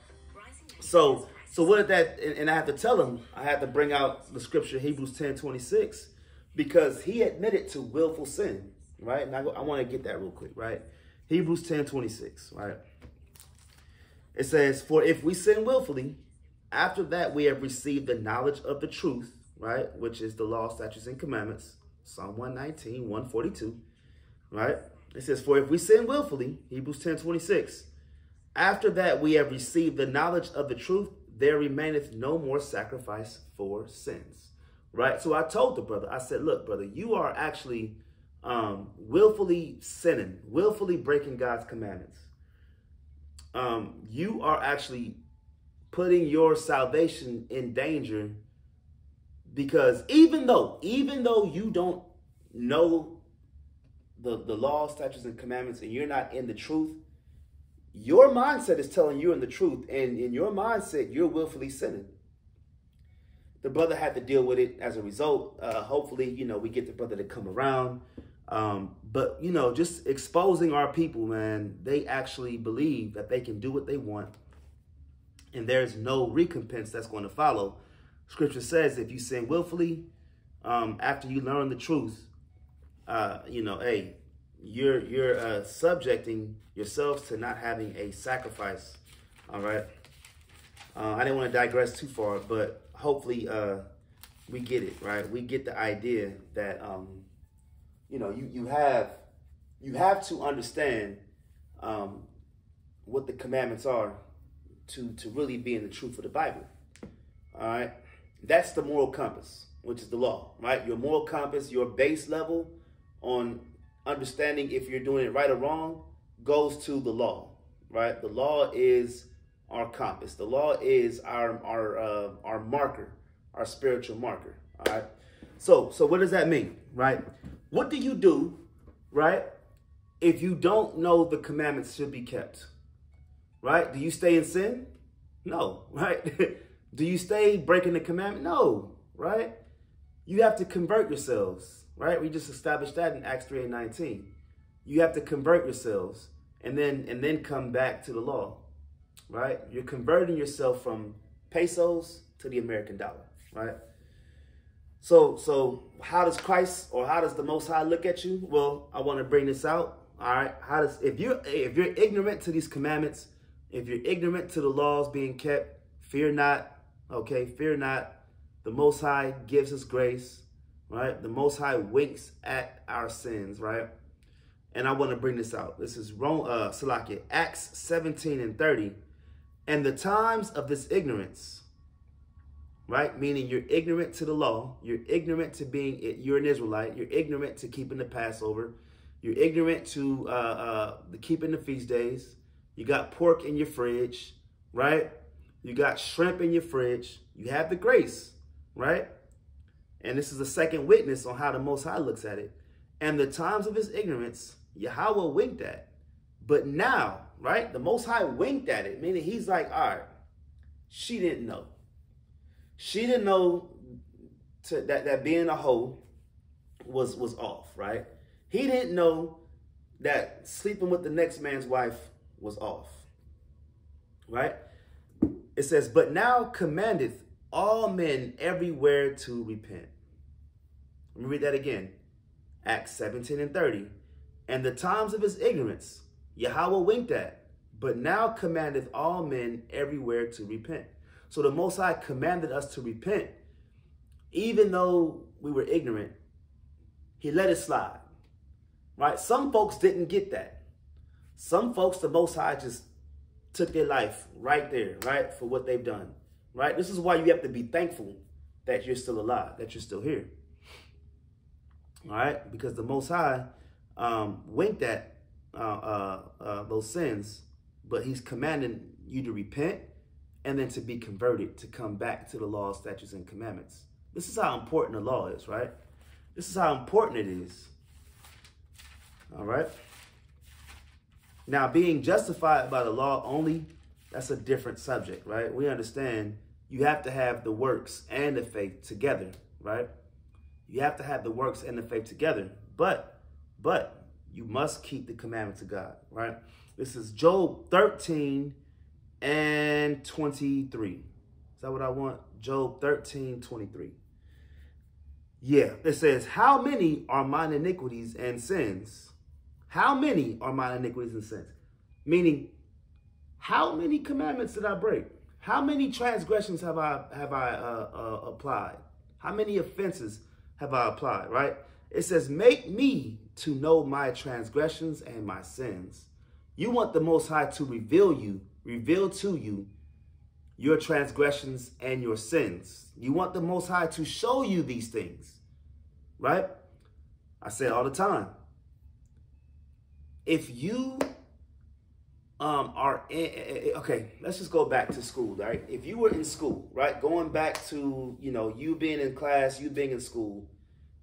So, so what did that? And I have to tell him, I had to bring out the scripture Hebrews 10 26 because he admitted to willful sin, right? And I, I want to get that real quick, right? Hebrews 10 26, right? It says, For if we sin willfully, after that we have received the knowledge of the truth, right? Which is the law, statutes, and commandments. Psalm 119, 142, right? It says, For if we sin willfully, Hebrews 10 26, after that we have received the knowledge of the truth, there remaineth no more sacrifice for sins. Right? So I told the brother, I said, look, brother, you are actually um, willfully sinning, willfully breaking God's commandments, um, you are actually putting your salvation in danger because even though, even though you don't know the, the law, statutes, and commandments, and you're not in the truth, your mindset is telling you in the truth, and in your mindset, you're willfully sinning. The brother had to deal with it as a result. Uh, hopefully, you know, we get the brother to come around. Um, but you know, just exposing our people, man, they actually believe that they can do what they want, and there's no recompense that's going to follow. Scripture says if you sin willfully, um, after you learn the truth, uh, you know, hey, you're you're uh, subjecting yourselves to not having a sacrifice. All right. Uh, I didn't want to digress too far, but hopefully uh, we get it right. We get the idea that um, you know, you, you have you have to understand um, what the commandments are to to really be in the truth of the Bible. All right, that's the moral compass, which is the law, right? Your moral compass, your base level on understanding if you're doing it right or wrong, goes to the law, right? The law is our compass. The law is our our uh, our marker, our spiritual marker. All right. So so what does that mean, right? What do you do, right, if you don't know the commandments should be kept? Right? Do you stay in sin? No, right? do you stay breaking the commandment? No, right? You have to convert yourselves, right? We just established that in Acts 3 and 19. You have to convert yourselves and then and then come back to the law, right? You're converting yourself from pesos to the American dollar, right? So so how does Christ or how does the Most High look at you? Well, I want to bring this out. All right, how does if you if you're ignorant to these commandments, if you're ignorant to the laws being kept, fear not. Okay, fear not. The Most High gives us grace, right? The Most High winks at our sins, right? And I want to bring this out. This is Rome, uh, Salakia, Acts 17 and 30. And the times of this ignorance, right? Meaning you're ignorant to the law. You're ignorant to being, you're an Israelite. You're ignorant to keeping the Passover. You're ignorant to uh, uh, the keeping the feast days. You got pork in your fridge, right? You got shrimp in your fridge. You have the grace, right? And this is a second witness on how the Most High looks at it. And the times of his ignorance, Yahweh winked at. But now, right, the Most High winked at it, meaning he's like, all right, she didn't know. She didn't know to, that, that being a hoe was, was off, right? He didn't know that sleeping with the next man's wife was off, right? It says, but now commandeth all men everywhere to repent. Let me read that again. Acts 17 and 30. And the times of his ignorance, Yahweh winked at, but now commandeth all men everywhere to repent. So the Most High commanded us to repent. Even though we were ignorant, he let it slide. Right? Some folks didn't get that. Some folks, the Most High just took their life right there, right, for what they've done. Right? This is why you have to be thankful that you're still alive, that you're still here. All right? Because the Most High um, winked at uh, uh, uh, those sins, but he's commanding you to repent and then to be converted, to come back to the law, statutes, and commandments. This is how important the law is, right? This is how important it is. All right? Now, being justified by the law only, that's a different subject, right? We understand you have to have the works and the faith together, right? You have to have the works and the faith together. But, but you must keep the commandments of God, right? This is Job 13 and 23. Is that what I want? Job 13, 23. Yeah, it says, How many are mine iniquities and sins? How many are mine iniquities and sins? Meaning, how many commandments did I break? How many transgressions have I have I uh, uh, applied? How many offenses have I applied? Right? It says, "Make me to know my transgressions and my sins." You want the Most High to reveal you, reveal to you your transgressions and your sins. You want the Most High to show you these things, right? I say all the time if you um, are in, okay, let's just go back to school, right? If you were in school, right, going back to you know you being in class, you being in school,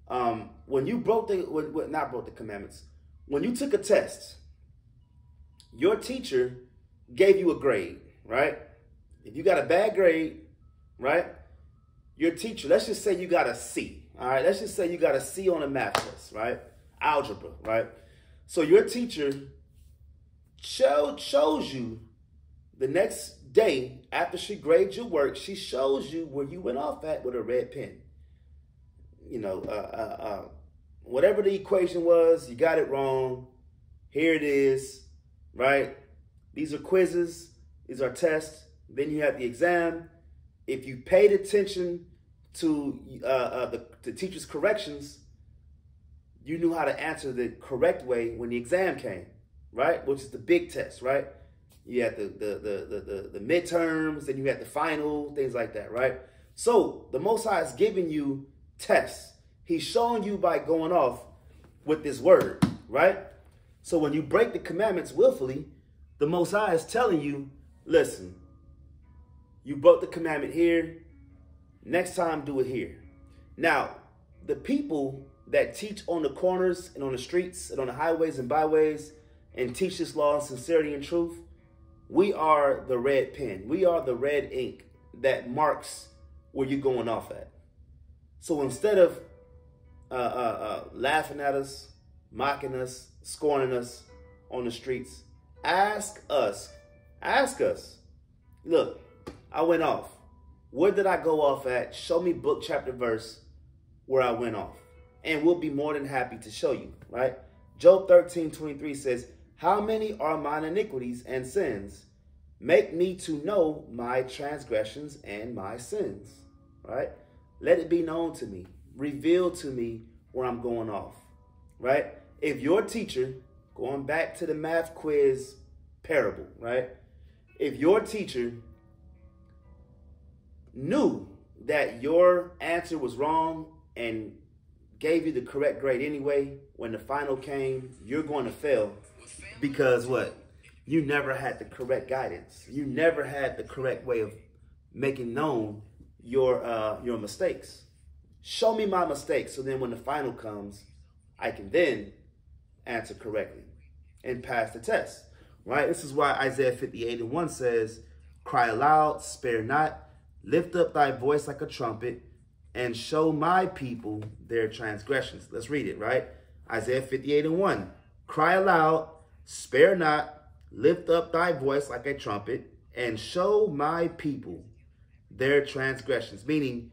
um, when you broke the, when, not broke the commandments, when you took a test, your teacher gave you a grade, right? If you got a bad grade, right, your teacher, let's just say you got a C, all right? Let's just say you got a C on a math test, right? Algebra, right? So your teacher show, shows you the next day after she grades your work, she shows you where you went off at with a red pen. You know, uh, uh, uh, whatever the equation was, you got it wrong. Here it is, right? These are quizzes. These are tests. Then you have the exam. If you paid attention to uh, uh, the, the teacher's corrections, you knew how to answer the correct way when the exam came, right? Which is the big test, right? You had the the the the, the, the midterms, then you had the final, things like that, right? So the Most High is giving you tests. He's showing you by going off with this word, right? So when you break the commandments willfully, the Most High is telling you, listen, you broke the commandment here. Next time, do it here. Now, the people that teach on the corners and on the streets and on the highways and byways and teach this law in sincerity and truth, we are the red pen. We are the red ink that marks where you're going off at. So instead of uh, uh, uh, laughing at us, mocking us, scorning us on the streets, ask us, ask us. Look, I went off. Where did I go off at? Show me book, chapter, verse where I went off. And we'll be more than happy to show you, right? Job 13, 23 says, How many are mine iniquities and sins? Make me to know my transgressions and my sins, right? Let it be known to me. Reveal to me where I'm going off, right? If your teacher, going back to the math quiz parable, right? If your teacher knew that your answer was wrong and gave you the correct grade anyway, when the final came, you're going to fail because what? You never had the correct guidance. You never had the correct way of making known your uh, your mistakes. Show me my mistakes, so then when the final comes, I can then answer correctly and pass the test. Right? This is why Isaiah 58 and 1 says, Cry aloud, spare not, lift up thy voice like a trumpet, and show my people their transgressions. Let's read it, right? Isaiah 58 and 1. Cry aloud, spare not, lift up thy voice like a trumpet, and show my people their transgressions. Meaning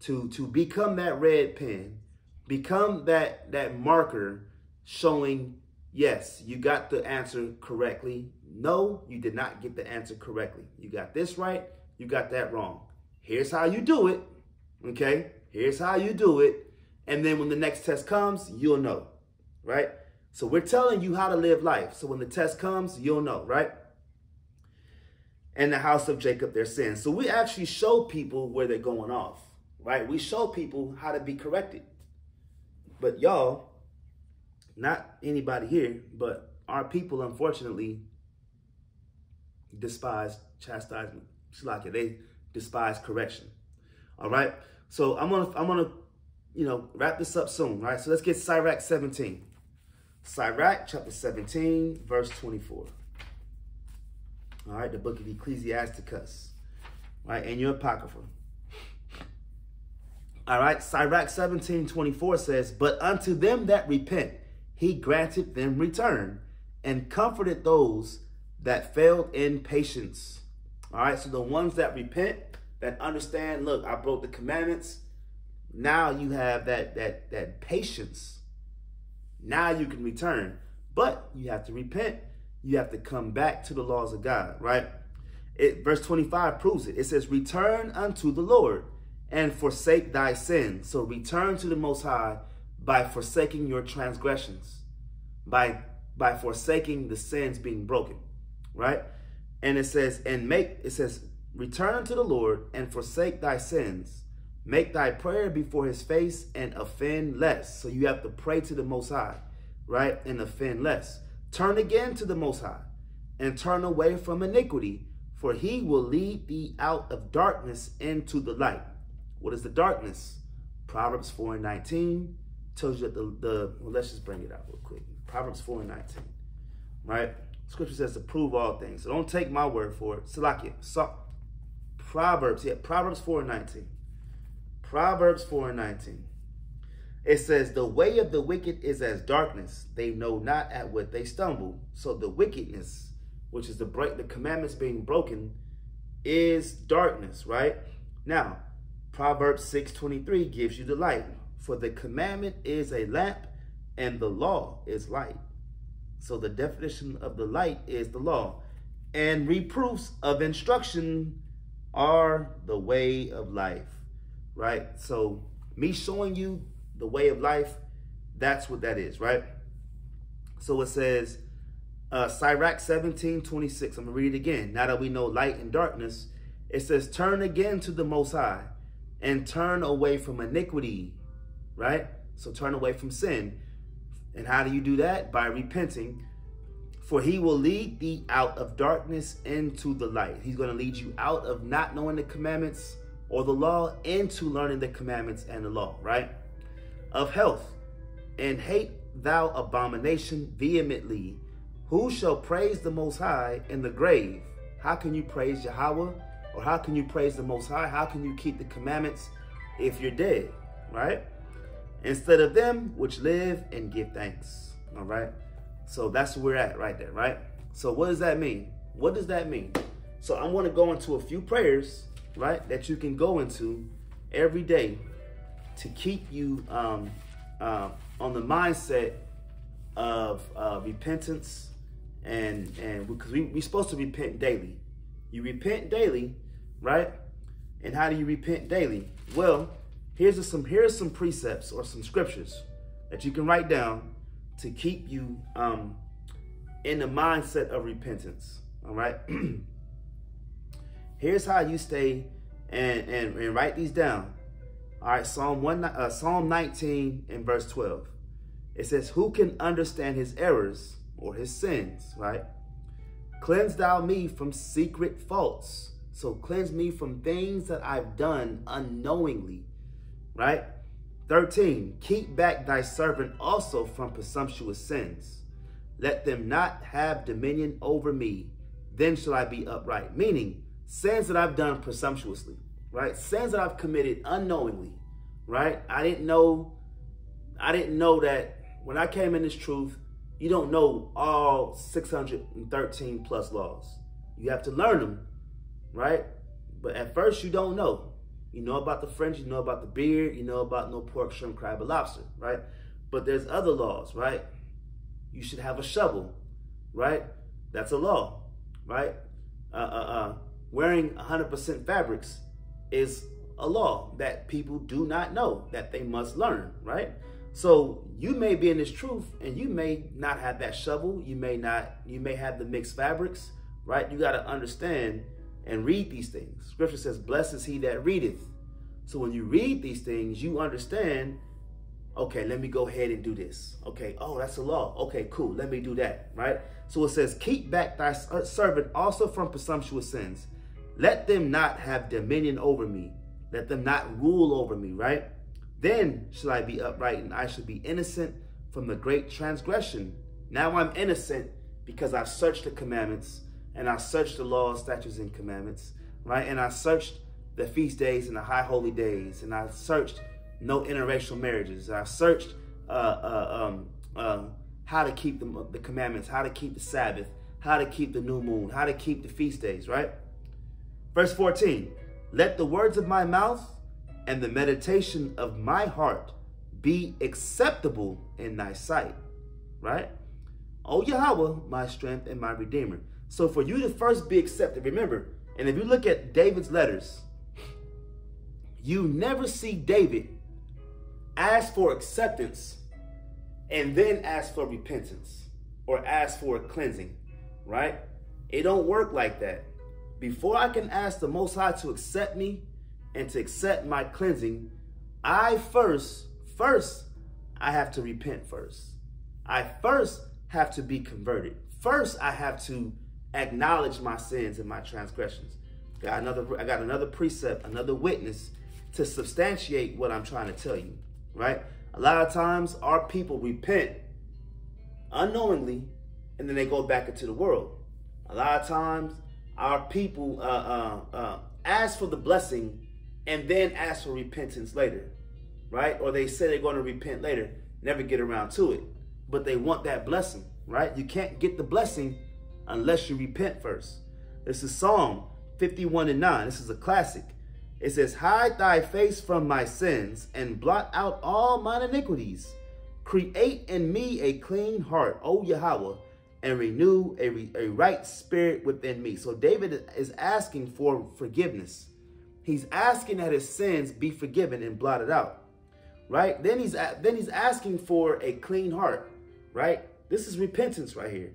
to, to become that red pen, become that, that marker showing, yes, you got the answer correctly. No, you did not get the answer correctly. You got this right, you got that wrong. Here's how you do it. Okay, here's how you do it. And then when the next test comes, you'll know, right? So we're telling you how to live life. So when the test comes, you'll know, right? And the house of Jacob their sins. So we actually show people where they're going off, right? We show people how to be corrected. But y'all, not anybody here, but our people, unfortunately, despise chastisement. It's. They despise correction. All right. So I'm gonna I'm gonna you know wrap this up soon. Right. So let's get Sirach 17. Sirach chapter 17, verse 24. All right, the book of Ecclesiasticus. Right, and your Apocrypha. All right, Sirach 17, 24 says, But unto them that repent, he granted them return, and comforted those that failed in patience. All right, so the ones that repent, that understand, look, I broke the commandments. Now you have that that that patience. Now you can return, but you have to repent. You have to come back to the laws of God, right? It, verse 25 proves it. It says, Return unto the Lord and forsake thy sins. So return to the Most High by forsaking your transgressions, by, by forsaking the sins being broken, right? And it says, and make, it says, return unto the Lord and forsake thy sins. Make thy prayer before his face and offend less. So you have to pray to the Most High, right? And offend less. Turn again to the Most High and turn away from iniquity, for he will lead thee out of darkness into the light. What is the darkness? Proverbs 4 and 19 tells you that the, the well, let's just bring it out real quick. Proverbs 4 and 19, right? Scripture says to prove all things. So don't take my word for it. Salakia. So, Proverbs, yeah, Proverbs 4 and 19. Proverbs 4 and 19. It says, The way of the wicked is as darkness. They know not at what they stumble. So the wickedness, which is the break, the commandments being broken, is darkness, right? Now, Proverbs 6:23 gives you the light. For the commandment is a lamp, and the law is light. So the definition of the light is the law. And reproofs of instruction are the way of life, right? So me showing you the way of life, that's what that is, right? So it says, uh, Sirach 17, 26. I'm going to read it again. Now that we know light and darkness, it says, Turn again to the Most High and turn away from iniquity, right? So turn away from sin. And how do you do that? By repenting. For he will lead thee out of darkness into the light. He's going to lead you out of not knowing the commandments or the law into learning the commandments and the law, right? Of health. And hate thou abomination vehemently. Who shall praise the Most High in the grave? How can you praise Yahweh? Or how can you praise the Most High? How can you keep the commandments if you're dead, right? Instead of them which live and give thanks. All right. So that's where we're at right there, right? So what does that mean? What does that mean? So I want to go into a few prayers, right, that you can go into every day to keep you um, uh, on the mindset of uh, repentance and and because we, we're supposed to repent daily. You repent daily, right? And how do you repent daily? Well, here's some here's some precepts or some scriptures that you can write down to keep you um, in the mindset of repentance. All right. here's how you stay and, and and write these down. All right, Psalm one, uh, Psalm 19 and verse 12. It says, "Who can understand his errors or his sins?" Right. Cleanse thou me from secret faults. So cleanse me from things that I've done unknowingly. Right. 13. Keep back thy servant also from presumptuous sins. Let them not have dominion over me. Then shall I be upright. Meaning, sins that I've done presumptuously right? Sins that I've committed unknowingly, right? I didn't know, I didn't know that when I came in this truth, you don't know all 613 plus laws. You have to learn them, right? But at first, you don't know. You know about the fringe, you know about the beard, you know about no pork, shrimp, crab, or lobster, right? But there's other laws, right? You should have a shovel, right? That's a law, right? Uh, uh, uh, wearing 100% fabrics is a law that people do not know that they must learn, right? So you may be in this truth and you may not have that shovel. You may not, you may have the mixed fabrics, right? You got to understand and read these things. Scripture says, blessed is he that readeth. So when you read these things, you understand, okay, let me go ahead and do this. Okay, oh, that's a law. Okay, cool, let me do that, right? So it says, keep back thy uh, servant also from presumptuous sins let them not have dominion over me. Let them not rule over me, right? Then shall I be upright and I shall be innocent from the great transgression. Now I'm innocent because I've searched the commandments and I searched the laws, statutes, and commandments, right? And I searched the feast days and the high holy days, and I searched no interracial marriages. I searched uh, uh, um, uh, how to keep the, the commandments, how to keep the Sabbath, how to keep the new moon, how to keep the feast days, right? Verse 14, let the words of my mouth and the meditation of my heart be acceptable in thy sight. Right? O Yahweh, my strength and my redeemer. So for you to first be accepted, remember, and if you look at David's letters, you never see David ask for acceptance and then ask for repentance or ask for cleansing, right? It don't work like that. Before I can ask the Most High to accept me and to accept my cleansing, I first, first, I have to repent first. I first have to be converted. First, I have to acknowledge my sins and my transgressions. Got another, I got another precept, another witness to substantiate what I'm trying to tell you, right? A lot of times our people repent unknowingly and then they go back into the world. A lot of times our people uh, uh, uh, ask for the blessing and then ask for repentance later, right? Or they say they're going to repent later, never get around to it. But they want that blessing, right? You can't get the blessing unless you repent first. This is Psalm 51 and 9. This is a classic. It says, Hide thy face from my sins and blot out all mine iniquities. Create in me a clean heart, O Yahweh, and renew a, a right spirit within me. So David is asking for forgiveness. He's asking that his sins be forgiven and blotted out. Right? Then he's then he's asking for a clean heart. Right? This is repentance right here.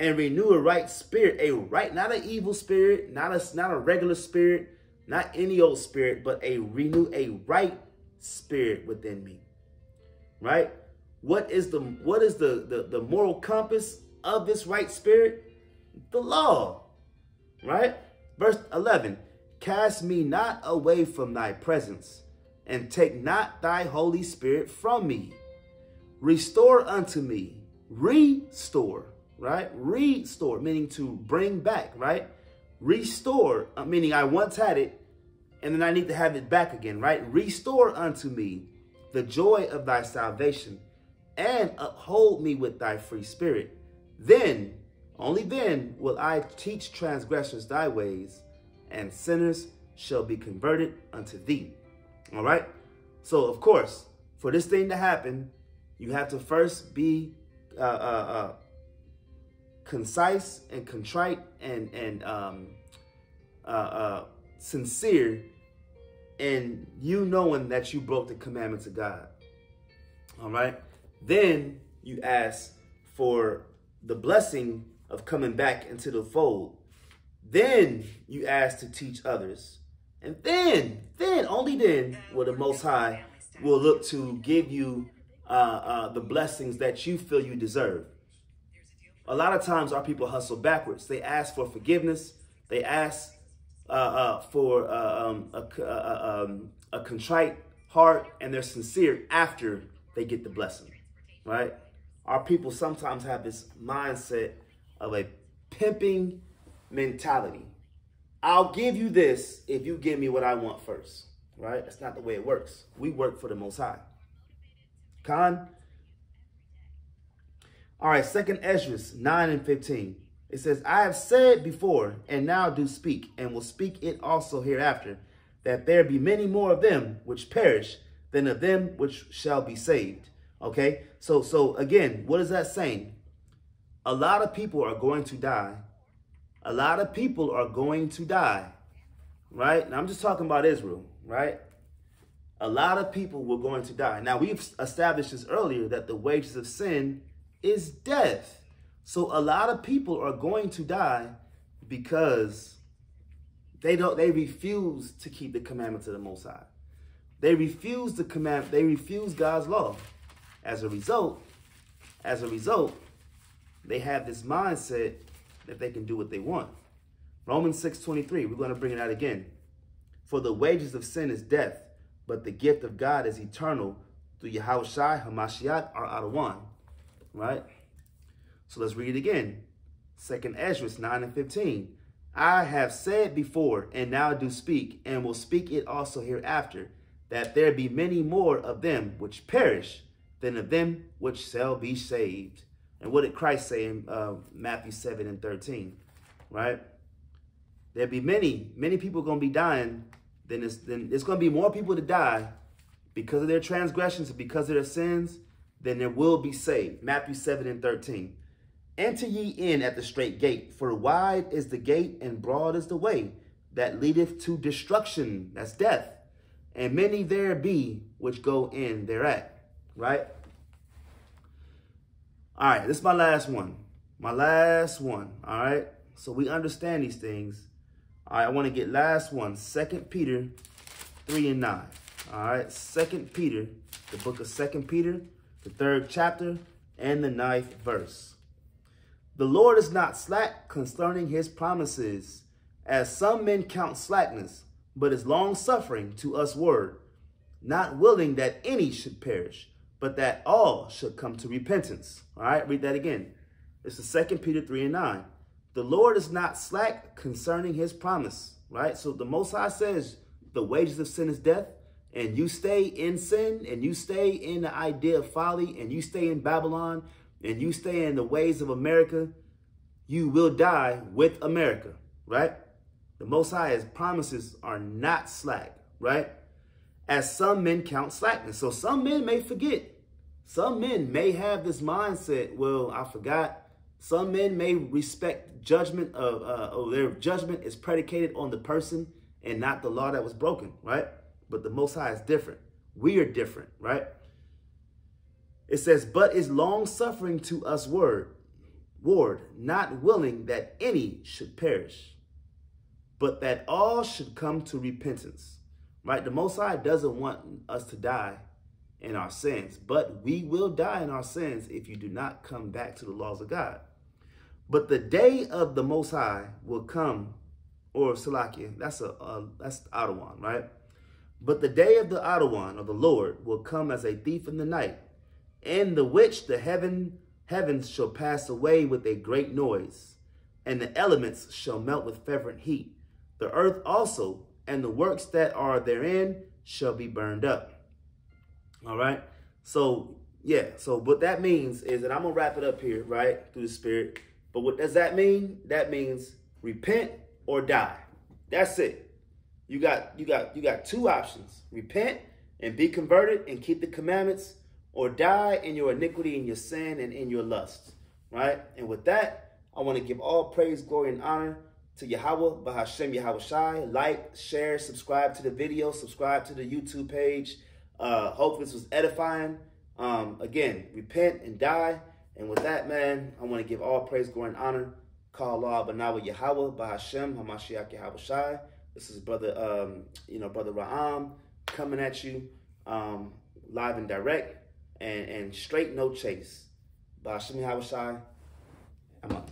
And renew a right spirit, a right, not an evil spirit, not a not a regular spirit, not any old spirit, but a renew a right spirit within me. Right? What is the what is the the, the moral compass of this right spirit? The law, right? Verse 11, cast me not away from thy presence and take not thy Holy Spirit from me. Restore unto me, restore, right? Restore, meaning to bring back, right? Restore, uh, meaning I once had it and then I need to have it back again, right? Restore unto me the joy of thy salvation, and uphold me with thy free spirit. Then, only then, will I teach transgressors thy ways, and sinners shall be converted unto thee. All right? So, of course, for this thing to happen, you have to first be uh, uh, uh, concise and contrite and, and um, uh, uh, sincere and you knowing that you broke the commandments of God. All right? Then you ask for the blessing of coming back into the fold. Then you ask to teach others. And then, then, only then will the Most High will look to give you uh, uh, the blessings that you feel you deserve. A lot of times our people hustle backwards. They ask for forgiveness. They ask uh, uh for uh, um, a, uh, um, a contrite heart and they're sincere after they get the blessing, right? Our people sometimes have this mindset of a pimping mentality. I'll give you this if you give me what I want first, right? That's not the way it works. We work for the Most High. Khan. All right, second Esdras 9 and 15. It says, I have said before, and now do speak, and will speak it also hereafter, that there be many more of them which perish than of them which shall be saved. Okay, so so again, what is that saying? A lot of people are going to die a lot of people are going to die, right? Now, I'm just talking about Israel, right? A lot of people were going to die. Now, we've established this earlier that the wages of sin is death. So a lot of people are going to die because they don't they refuse to keep the commandments of the Most High. They refuse the command, they refuse God's law. As a result, as a result, they have this mindset that they can do what they want. Romans 6.23, we're going to bring it out again. For the wages of sin is death, but the gift of God is eternal through Yahushua Hamashiach, our one. Right? So let's read it again. Second Esdras 9 and 15. I have said before, and now do speak, and will speak it also hereafter, that there be many more of them which perish than of them which shall be saved. And what did Christ say in uh, Matthew 7 and 13? Right? There'll be many, many people going to be dying. Then it's, then it's going to be more people to die because of their transgressions and because of their sins than there will be saved. Matthew 7 and 13. Enter ye in at the strait gate, for wide is the gate and broad is the way that leadeth to destruction. That's death. And many there be which go in thereat. Right? All right, this is my last one. My last one, all right? So we understand these things. All right, I want to get last one. Second Peter 3 and 9. All right, Second Peter, the book of Second Peter, the third chapter, and the ninth verse. The Lord is not slack concerning his promises, as some men count slackness, but is long-suffering to usward, not willing that any should perish, but that all should come to repentance. All right, read that again. It's the second Peter 3 and 9. The Lord is not slack concerning his promise, right? So the Most High says the wages of sin is death, and you stay in sin, and you stay in the idea of folly, and you stay in Babylon, and you stay in the ways of America, you will die with America, right? The Most High's promises are not slack, right? as some men count slackness. So some men may forget. Some men may have this mindset, well, I forgot. Some men may respect judgment of, uh, or their judgment is predicated on the person and not the law that was broken, right? But the Most High is different. We are different, right? It says, but is long suffering to usward, ward, not willing that any should perish, but that all should come to repentance right? The Most High doesn't want us to die in our sins, but we will die in our sins if you do not come back to the laws of God. But the day of the Most High will come, or Salakia, that's a, a that's Adawan, right? But the day of the Adawan, or the Lord, will come as a thief in the night, in the which the heaven heavens shall pass away with a great noise, and the elements shall melt with fervent heat. The earth also and the works that are therein shall be burned up. All right. So yeah. So what that means is that I'm gonna wrap it up here, right, through the Spirit. But what does that mean? That means repent or die. That's it. You got you got you got two options: repent and be converted and keep the commandments, or die in your iniquity, and your sin, and in your lust. Right. And with that, I want to give all praise, glory, and honor to Yahweh, Bahashem Yahweh Shai. Like, share, subscribe to the video, subscribe to the YouTube page. Uh, hope this was edifying. Um, again, repent and die. And with that, man, I want to give all praise, glory, and honor. Call Allah, Banawa Yahweh, Bahashem, Hamashiach Yahweh Shai. This is brother, um, you know, brother Ra'am coming at you um, live and direct and, and straight no chase. By Shimi Hawashai, I'm up.